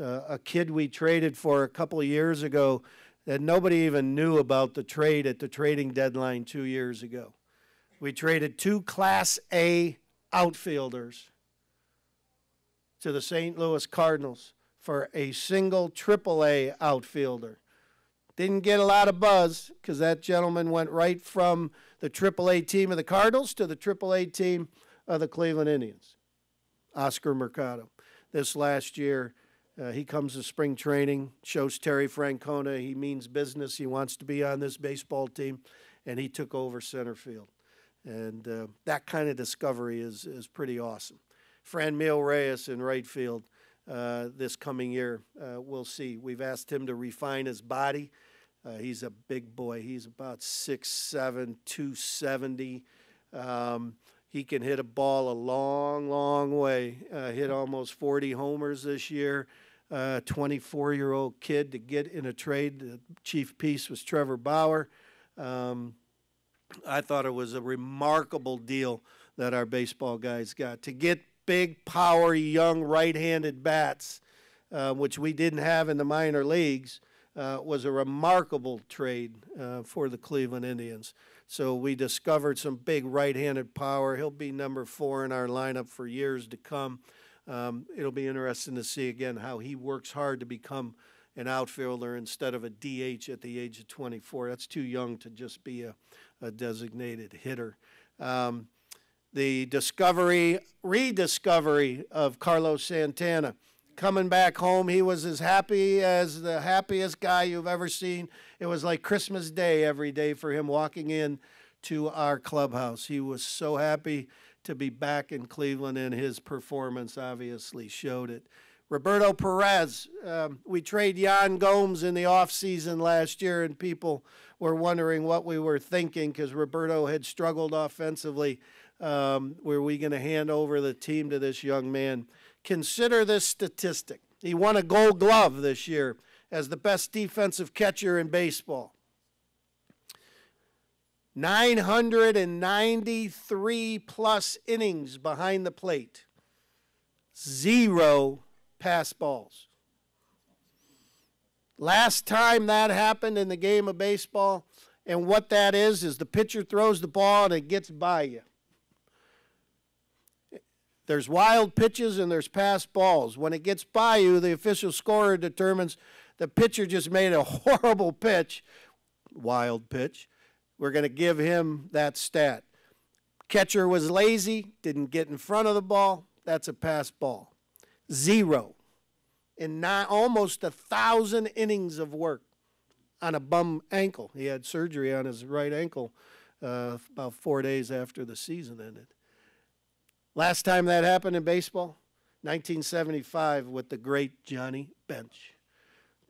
uh, a kid we traded for a couple of years ago that nobody even knew about the trade at the trading deadline two years ago. We traded two Class A outfielders to the St. Louis Cardinals for a single Triple A outfielder. Didn't get a lot of buzz because that gentleman went right from the AAA team of the Cardinals to the AAA team of the Cleveland Indians. Oscar Mercado. This last year, uh, he comes to spring training, shows Terry Francona he means business. He wants to be on this baseball team, and he took over center field. And uh, that kind of discovery is, is pretty awesome. Franmil Reyes in right field uh, this coming year, uh, we'll see. We've asked him to refine his body. Uh, he's a big boy. He's about 6'7, 270. Um, he can hit a ball a long, long way. Uh, hit almost 40 homers this year. 24 uh, year old kid to get in a trade. The chief piece was Trevor Bauer. Um, I thought it was a remarkable deal that our baseball guys got to get big, power, young right handed bats, uh, which we didn't have in the minor leagues uh, was a remarkable trade uh, for the Cleveland Indians. So we discovered some big right handed power. He'll be number four in our lineup for years to come. Um, it'll be interesting to see again how he works hard to become an outfielder instead of a DH at the age of 24. That's too young to just be a, a designated hitter. Um, the discovery, rediscovery of Carlos Santana coming back home, he was as happy as the happiest guy you've ever seen. It was like Christmas Day every day for him walking in to our clubhouse. He was so happy to be back in Cleveland, and his performance obviously showed it. Roberto Perez, um, we trade Yan Gomes in the offseason last year, and people were wondering what we were thinking because Roberto had struggled offensively. Um, were we going to hand over the team to this young man? Consider this statistic. He won a gold glove this year as the best defensive catcher in baseball. 993 plus innings behind the plate, zero pass balls. Last time that happened in the game of baseball, and what that is, is the pitcher throws the ball and it gets by you. There's wild pitches and there's pass balls. When it gets by you, the official scorer determines the pitcher just made a <laughs> horrible pitch, wild pitch. We're going to give him that stat. Catcher was lazy, didn't get in front of the ball. That's a pass ball. Zero in nine, almost a thousand innings of work on a bum ankle. He had surgery on his right ankle uh, about four days after the season ended. Last time that happened in baseball, 1975 with the great Johnny Bench.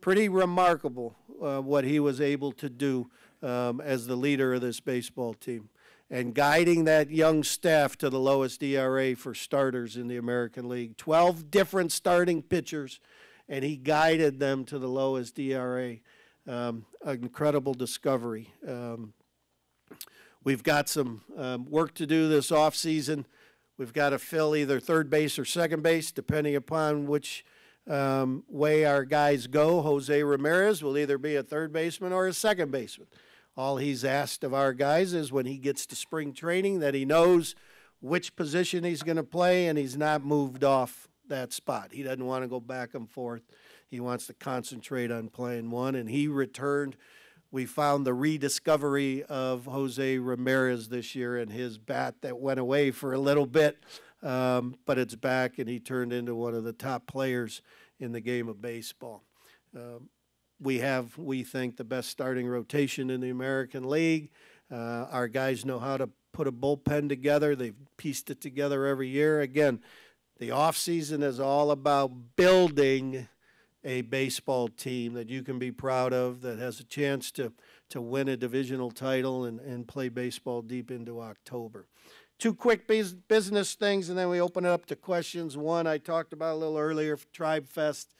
Pretty remarkable uh, what he was able to do um, as the leader of this baseball team and guiding that young staff to the lowest ERA for starters in the American League. 12 different starting pitchers and he guided them to the lowest ERA. Um, incredible discovery. Um, we've got some um, work to do this offseason. We've got to fill either third base or second base, depending upon which um, way our guys go. Jose Ramirez will either be a third baseman or a second baseman. All he's asked of our guys is when he gets to spring training that he knows which position he's going to play and he's not moved off that spot. He doesn't want to go back and forth. He wants to concentrate on playing one, and he returned. We found the rediscovery of Jose Ramirez this year and his bat that went away for a little bit, um, but it's back, and he turned into one of the top players in the game of baseball. Um, we have, we think, the best starting rotation in the American League. Uh, our guys know how to put a bullpen together. They've pieced it together every year. Again, the off season is all about building a baseball team that you can be proud of that has a chance to, to win a divisional title and, and play baseball deep into October. Two quick business things, and then we open it up to questions. One I talked about a little earlier, Tribe Fest.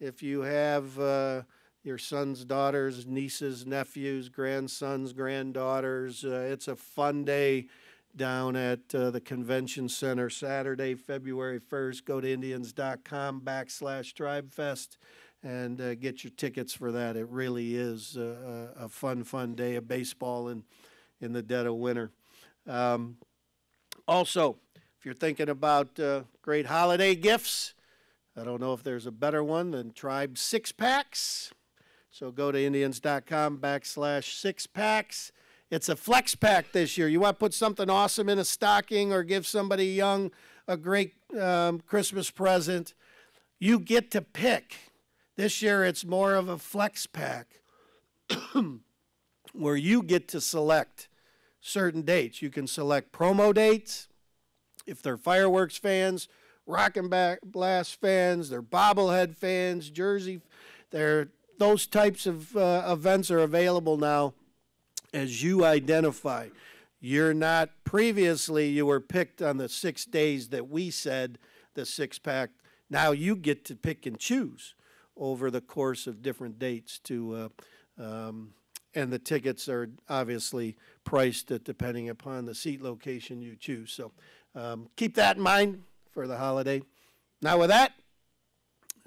If you have uh, your sons, daughters, nieces, nephews, grandsons, granddaughters, uh, it's a fun day down at uh, the convention center Saturday, February 1st. Go to Indians.com backslash TribeFest and uh, get your tickets for that. It really is a, a, fun, fun day of baseball in, in the dead of winter. Um, also, if you're thinking about uh, great holiday gifts, I don't know if there's a better one than Tribe Six Packs. So go to Indians.com backslash six packs it's a flex pack this year. You want to put something awesome in a stocking or give somebody young a great um, Christmas present. You get to pick. This year it's more of a flex pack <clears throat> where you get to select certain dates. You can select promo dates if they're fireworks fans, rock and blast fans, they're bobblehead fans, jersey. They're, those types of uh, events are available now as you identify. You're not, previously, you were picked on the six days that we said the six pack. Now you get to pick and choose over the course of different dates to, uh, um, and the tickets are obviously priced at depending upon the seat location you choose. So um, keep that in mind for the holiday. Now, with that,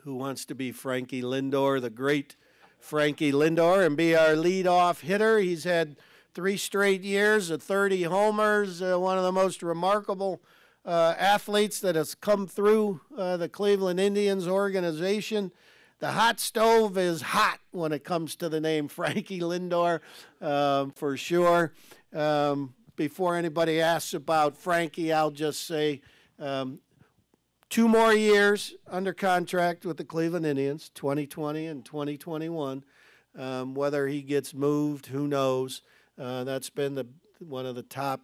who wants to be Frankie Lindor, the great Frankie Lindor and be our leadoff hitter. He's had three straight years of 30 homers, uh, one of the most remarkable uh, athletes that has come through uh, the Cleveland Indians organization. The hot stove is hot when it comes to the name <laughs> Frankie Lindor, um, for sure. Um, before anybody asks about Frankie, I'll just say um, two more years under contract with the Cleveland Indians, 2020 and 2021. Um, whether he gets moved, who knows? Uh, that's been the one of the top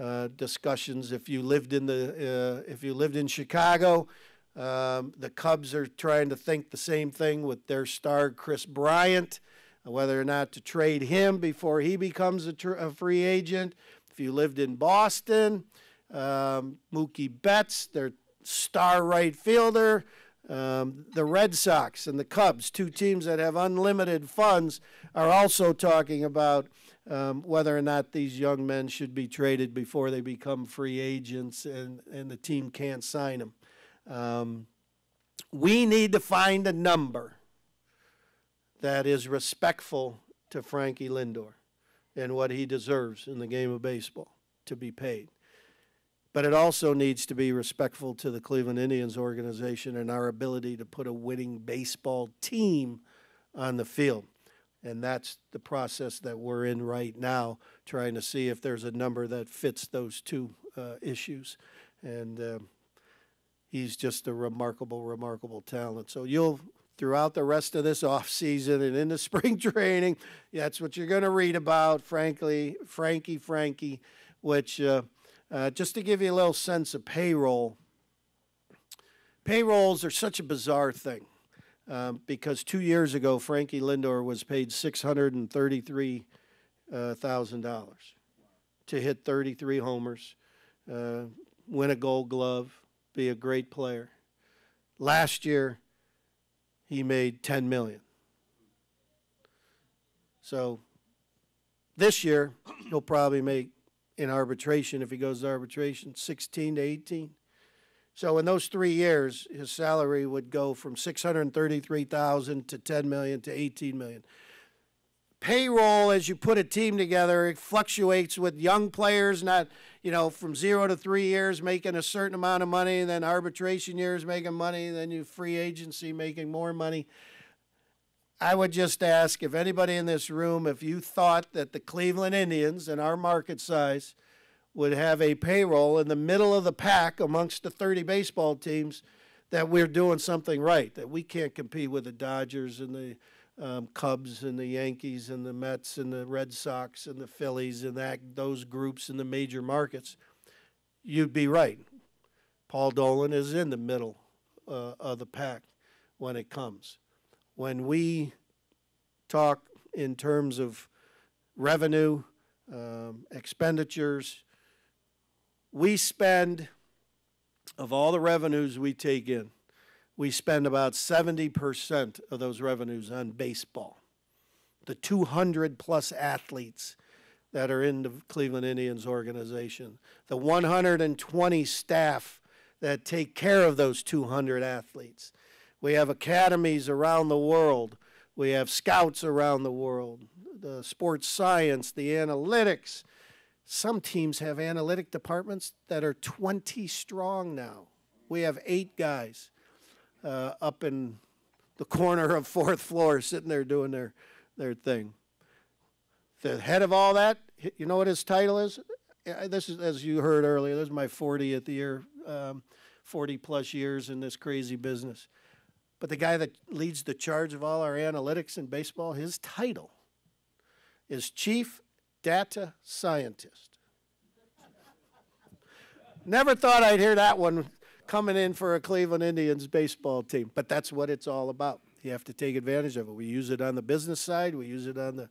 uh, discussions. If you lived in the uh, if you lived in Chicago, Um, the Cubs are trying to think the same thing with their star Kris Bryant, whether or not to trade him before he becomes a, tr- a free agent. If you lived in Boston, um, Mookie Betts, their star right fielder, um, the Red Sox and the Cubs, two teams that have unlimited funds, are also talking about um, whether or not these young men should be traded before they become free agents and, and the team can't sign them. Um, we need to find a number that is respectful to Frankie Lindor and what he deserves in the game of baseball to be paid. But it also needs to be respectful to the Cleveland Indians organization and our ability to put a winning baseball team on the field. And that's the process that we're in right now, trying to see if there's a number that fits those two uh, issues. And uh, he's just a remarkable, remarkable talent. So you'll throughout the rest of this off season and in the <laughs> spring training, that's what you're going to read about. Frankly, Frankie, Frankie, which uh, uh, just to give you a little sense of payroll. Payrolls are such a bizarre thing. Um, because two years ago, Frankie Lindor was paid $633,000 uh, to hit 33 homers, uh, win a gold glove, be a great player. Last year, he made 10 million. So this year, he'll probably make in arbitration if he goes to arbitration 16 to 18. So in those three years, his salary would go from 633,000 to 10 million to 18 million. Payroll, as you put a team together, it fluctuates with young players, not you know from zero to three years making a certain amount of money, and then arbitration years making money, then you free agency making more money. I would just ask if anybody in this room, if you thought that the Cleveland Indians and our market size would have a payroll in the middle of the pack amongst the 30 baseball teams, that we're doing something right, that we can't compete with the Dodgers and the um, Cubs and the Yankees and the Mets and the Red Sox and the Phillies and that those groups in the major markets, you'd be right. Paul Dolan is in the middle uh, of the pack when it comes. When we talk in terms of revenue, um, expenditures, we spend, of all the revenues we take in, we spend about 70% of those revenues on baseball. The 200 plus athletes that are in the Cleveland Indians organization, the 120 staff that take care of those 200 athletes. We have academies around the world. We have scouts around the world, the sports science, the analytics, some teams have analytic departments that are 20 strong now. We have eight guys uh, up in the corner of fourth floor sitting there doing their, their thing. The head of all that, you know what his title is? This is, as you heard earlier, this is my 40th year, um, 40 plus years in this crazy business. But the guy that leads the charge of all our analytics in baseball, his title is Chief data scientist. Never thought I'd hear that one coming in for a Cleveland Indians baseball team, but that's what it's all about. You have to take advantage of it. We use it on the business side, we use it on the,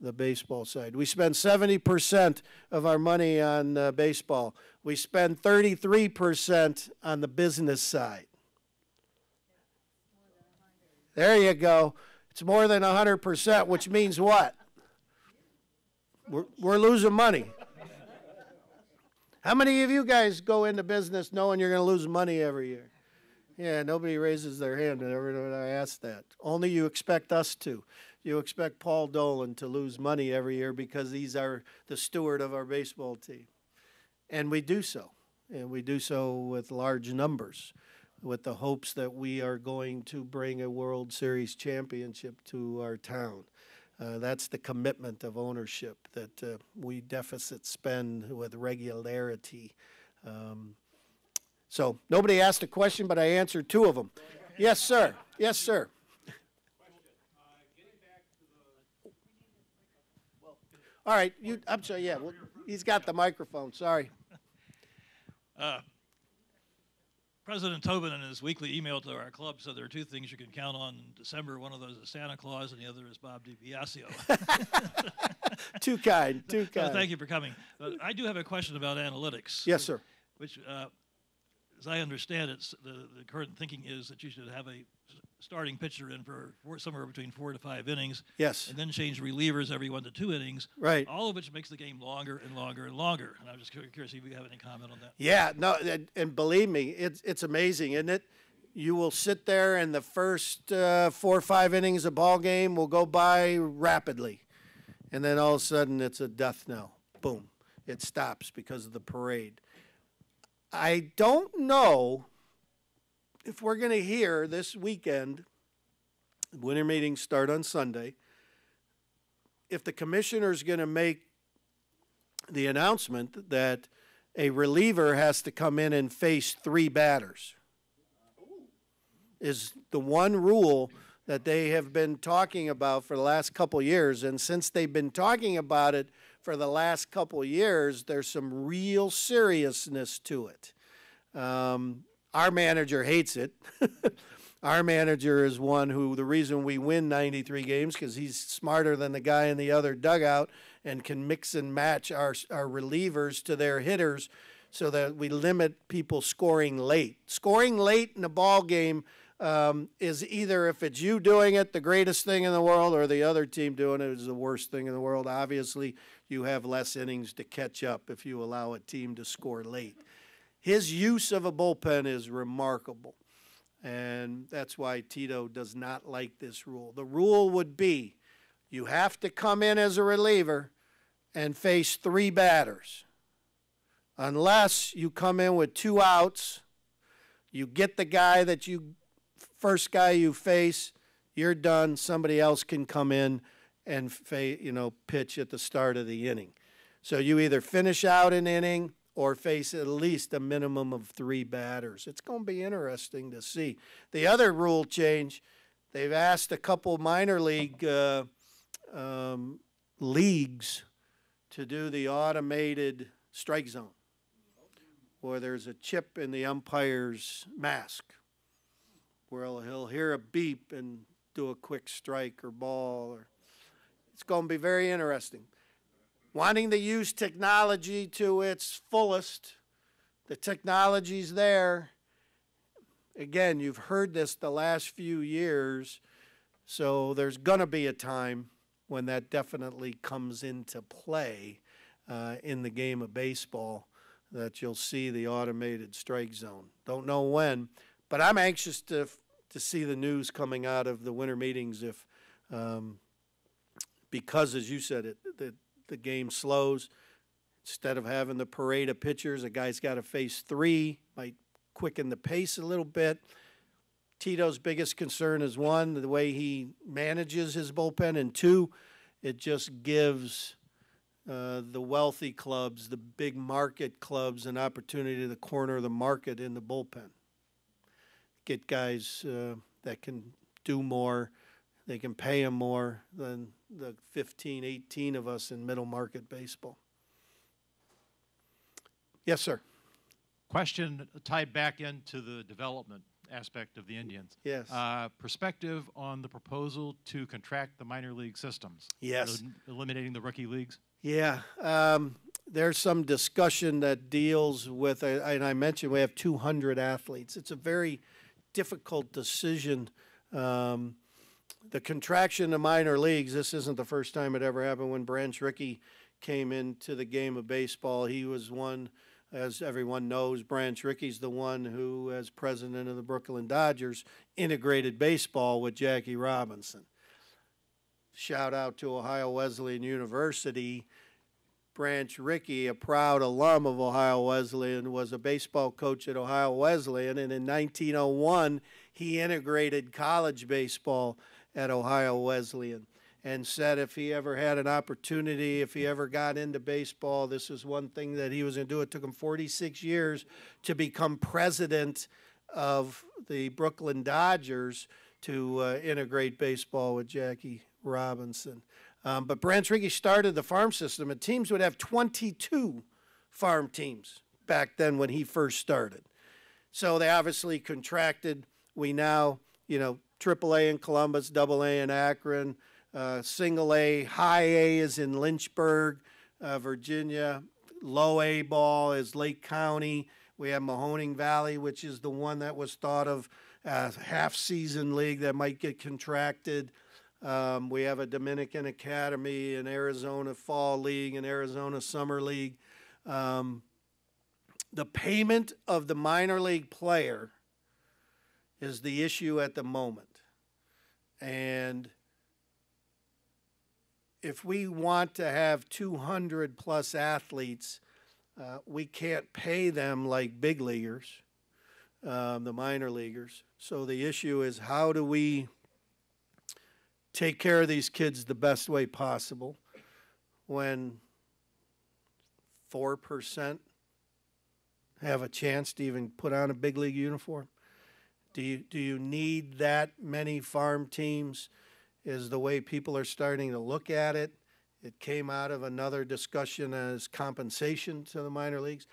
the baseball side. We spend 70% of our money on uh, baseball, we spend 33% on the business side. There you go. It's more than 100%, which means what? We're, we're losing money. How many of you guys go into business knowing you're going to lose money every year? Yeah, nobody raises their hand whenever I ask that. Only you expect us to. You expect Paul Dolan to lose money every year because he's our the steward of our baseball team. And we do so. And we do so with large numbers, with the hopes that we are going to bring a World Series championship to our town. Uh, that's the commitment of ownership that uh, we deficit spend with regularity. Um, so nobody asked a question, but I answered two of them. Yes, sir. Yes, sir. All right, you. I'm sorry. Yeah, well, he's got the microphone. Sorry. Uh, President Tobin in his weekly email to our club said there are two things you can count on in December. One of those is Santa Claus, and the other is Bob DiBiasio. <laughs> too kind, too So kind. thank you for coming. But I do have a question about analytics. Yes, sir. Which, uh, as I understand it, the, the current thinking is that you should have a starting pitcher in for four, somewhere between four to five innings. Yes. And then change relievers every one to two innings. Right. All of which makes the game longer and longer and longer. And I'm just curious if you have any comment on that. Yeah, no, and, and believe me, it's it's amazing, isn't it? You will sit there, and the first uh, four or five innings of ball game will go by rapidly, and then all of a sudden it's a death knell. Boom, it stops because of the parade. I don't know if we're going to hear this weekend. Winter meetings start on Sunday. If the commissioner is going to make the announcement that a reliever has to come in and face three batters is the one rule that they have been talking about for the last couple years and since they've been talking about it for the last couple years there's some real seriousness to it um, our manager hates it <laughs> our manager is one who the reason we win 93 games because he's smarter than the guy in the other dugout and can mix and match our, our relievers to their hitters so that we limit people scoring late. Scoring late in a ball game um, is either if it's you doing it, the greatest thing in the world, or the other team doing it is the worst thing in the world. Obviously, you have less innings to catch up if you allow a team to score late. His use of a bullpen is remarkable. And that's why Tito does not like this rule. The rule would be you have to come in as a reliever and face three batters. Unless you come in with two outs, you get the guy that you, first guy you face, you're done. Somebody else can come in and you know pitch at the start of the inning. So you either finish out an inning or face at least a minimum of three batters. It's going to be interesting to see. The other rule change, they've asked a couple minor league uh, um, leagues to do the automated strike zone, where there's a chip in the umpire's mask, where he'll, hear a beep and do a quick strike or ball. Or it's going to be very interesting wanting to use technology to its fullest. The technology's there. Again, you've heard this the last few years, so there's going to be a time when that definitely comes into play uh, in the game of baseball that you'll see the automated strike zone. Don't know when, but I'm anxious to to see the news coming out of the winter meetings if um, because as you said it the the game slows. Instead of having the parade of pitchers, a guy's got to face three, might quicken the pace a little bit. Tito's biggest concern is one, the way he manages his bullpen, and two, it just gives uh, the wealthy clubs, the big market clubs, an opportunity to corner the market in the bullpen. Get guys uh, that can do more, they can pay them more than the 15, 18 of us in middle market baseball. Yes, sir. Question tied back into the development aspect of the Indians. Yes. Uh, perspective on the proposal to contract the minor league systems. Yes. El- eliminating the rookie leagues. Yeah, um, there's some discussion that deals with, uh, and I mentioned we have 200 athletes. It's a very difficult decision. Um, the contraction of minor leagues, this isn't the first time it ever happened. When Branch Rickey came into the game of baseball, he was one, as everyone knows, Branch Rickey's the one who, as president of the Brooklyn Dodgers, integrated baseball with Jackie Robinson. Shout out to Ohio Wesleyan University. Branch Rickey, a proud alum of Ohio Wesleyan, was a baseball coach at Ohio Wesleyan, and in 1901 he integrated college baseball at Ohio Wesleyan and said if he ever had an opportunity, if he ever got into baseball, this is one thing that he was going to do. It took him 46 years to become president of the Brooklyn Dodgers to uh, integrate baseball with Jackie Robinson. Um, but Branch started the farm system, and teams would have 22 farm teams back then when he first started. so they obviously contracted. We now, you know, triple A in Columbus, double A in Akron, uh, single A, high A is in Lynchburg, uh, Virginia. Low A ball is Lake County. We have Mahoning Valley, which is the one that was thought of as a half season league that might get contracted. Um, we have a Dominican Academy, an Arizona Fall League, an Arizona Summer League. Um, the payment of the minor league player is the issue at the moment. And if we want to have 200 plus athletes, uh, we can't pay them like big leaguers, um, the minor leaguers. So the issue is how do we take care of these kids the best way possible when 4% have a chance to even put on a big league uniform? Do you, do you need that many farm teams? Is the way people are starting to look at it. It came out of another discussion as compensation to the minor leagues.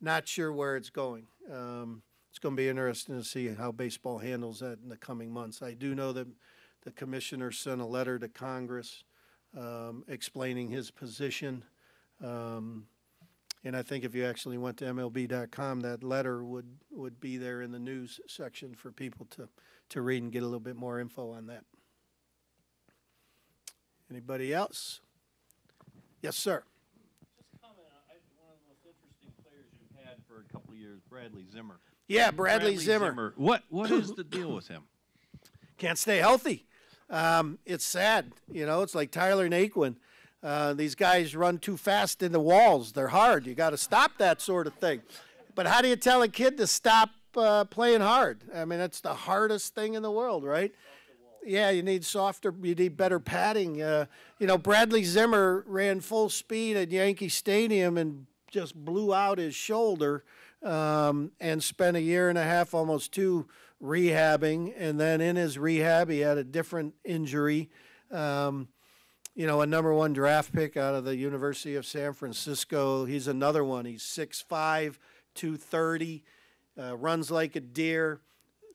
Not sure where it's going. Um, it's going to be interesting to see how baseball handles that in the coming months. I do know that the commissioner sent a letter to Congress um, explaining his position. Um, and I think if you actually went to MLB.com, that letter would, would be there in the news section for people to, to read and get a little bit more info on that. Anybody else? Yes, sir. Just comment on one of the most interesting players you've had for a couple of years, Bradley Zimmer. Yeah, Bradley, Zimmer. What what is the deal with him? Can't stay healthy. Um, it's sad. You know, it's like Tyler Naquin. Uh, these guys run too fast in the walls. They're hard. You got to stop that sort of thing. But how do you tell a kid to stop uh, playing hard? I mean, it's the hardest thing in the world, right? Yeah, you need softer, you need better padding. Uh, you know, Bradley Zimmer ran full speed at Yankee Stadium and just blew out his shoulder um, and spent a year and a half, almost two, rehabbing. And then in his rehab, he had a different injury. Um, you know, a number one draft pick out of the University of San Francisco. He's another one. He's 6'5, 230, uh, runs like a deer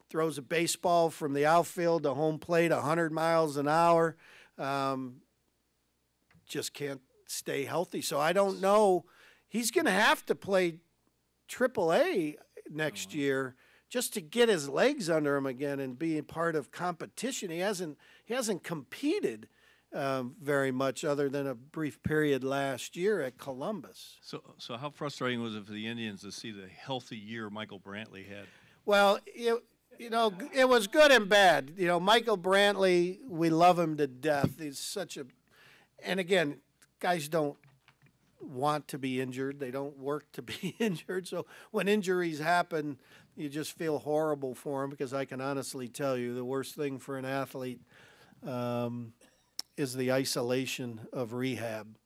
throws a baseball from the outfield to home plate 100 miles an hour. Um, just can't stay healthy. So I don't know. He's going to have to play AAA next oh, year just to get his legs under him again and be part of competition. He hasn't he hasn't competed um, very much other than a brief period last year at Columbus. So so how frustrating was it for the Indians to see the healthy year Michael Brantley had? Well, it, you know, it was good and bad. You know, Michael Brantley, we love him to death. He's such a, and again, guys don't want to be injured. They don't work to be <laughs> injured. So when injuries happen, you just feel horrible for them because I can honestly tell you the worst thing for an athlete um, is the isolation of rehab.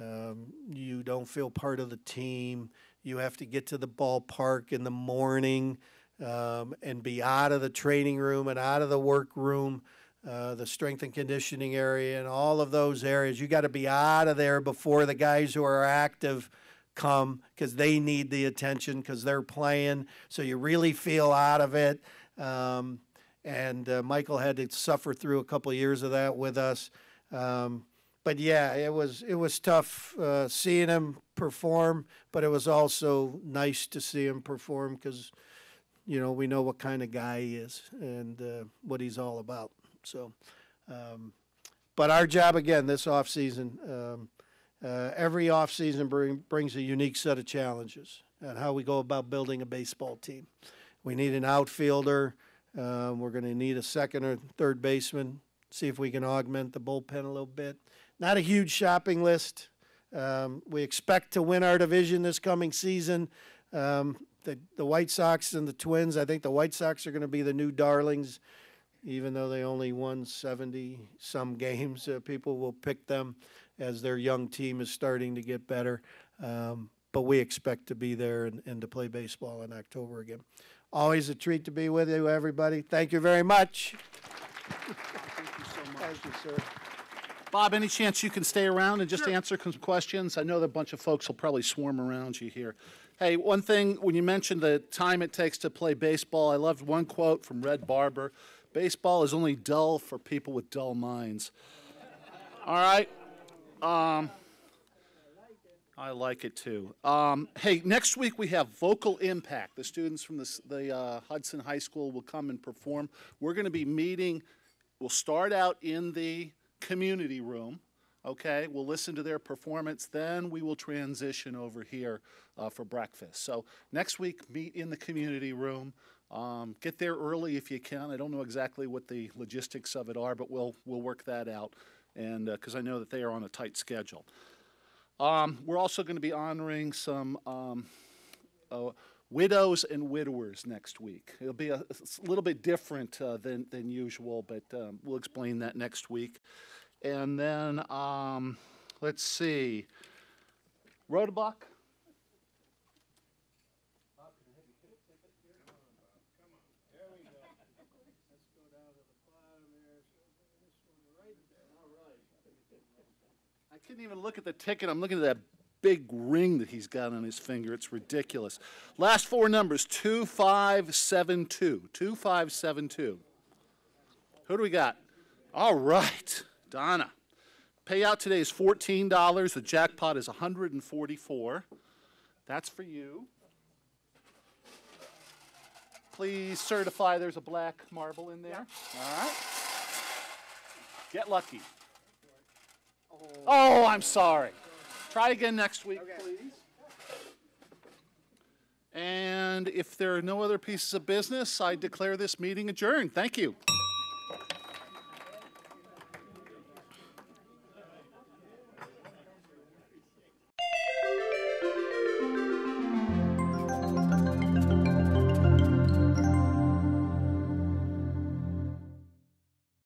Um, you don't feel part of the team. You have to get to the ballpark in the morning um, and be out of the training room and out of the work room, uh, the strength and conditioning area, and all of those areas. You got to be out of there before the guys who are active come because they need the attention because they're playing. So you really feel out of it. Um, and uh, Michael had to suffer through a couple of years of that with us. Um, but yeah, it was it was tough uh, seeing him perform, but it was also nice to see him perform because you know, we know what kind of guy he is and uh, what he's all about. So, um, but our job again this off season, um, uh, every off season bring, brings a unique set of challenges and how we go about building a baseball team. We need an outfielder. Um, we're going to need a second or third baseman. See if we can augment the bullpen a little bit. Not a huge shopping list. Um, we expect to win our division this coming season. Um, the, the White Sox and the Twins, I think the White Sox are going to be the new darlings, even though they only won 70 some <laughs> games. Uh, people will pick them as their young team is starting to get better. Um, but we expect to be there and, and to play baseball in October again. Always a treat to be with you, everybody. Thank you very much. Thank you so much. Thank you, sir. Bob, any chance you can stay around and just answer some questions? I know that a bunch of folks will probably swarm around you here. Hey, one thing, when you mentioned the time it takes to play baseball, I loved one quote from Red Barber Baseball is only dull for people with dull minds. All right. Um, I like it too. Um, hey, next week we have Vocal Impact. The students from the, the uh, Hudson High School will come and perform. We're going to be meeting, we'll start out in the community room. Okay, we'll listen to their performance, then we will transition over here uh, for breakfast. So next week, meet in the community room. Um, get there early if you can. I don't know exactly what the logistics of it are, but we'll we'll work that out, and because I know that they are on a tight schedule. Um, we're also going to be honoring some um, uh, widows and widowers next week. It'll be a, a little bit different uh, than, than usual, but um, we'll explain that next week. And then, um, let's see, Rodabuck? I couldn't even look at the ticket. I'm looking at that big ring that he's got on his finger. It's ridiculous. Last four numbers 2572. 2572. Who do we got? All right, Donna. Payout today is $14. The jackpot is 144. That's for you. Please certify there's a black marble in there. All right. Get lucky. Oh, I'm sorry. Try again next week, please. And if there are no other pieces of business, I declare this meeting adjourned. Thank you.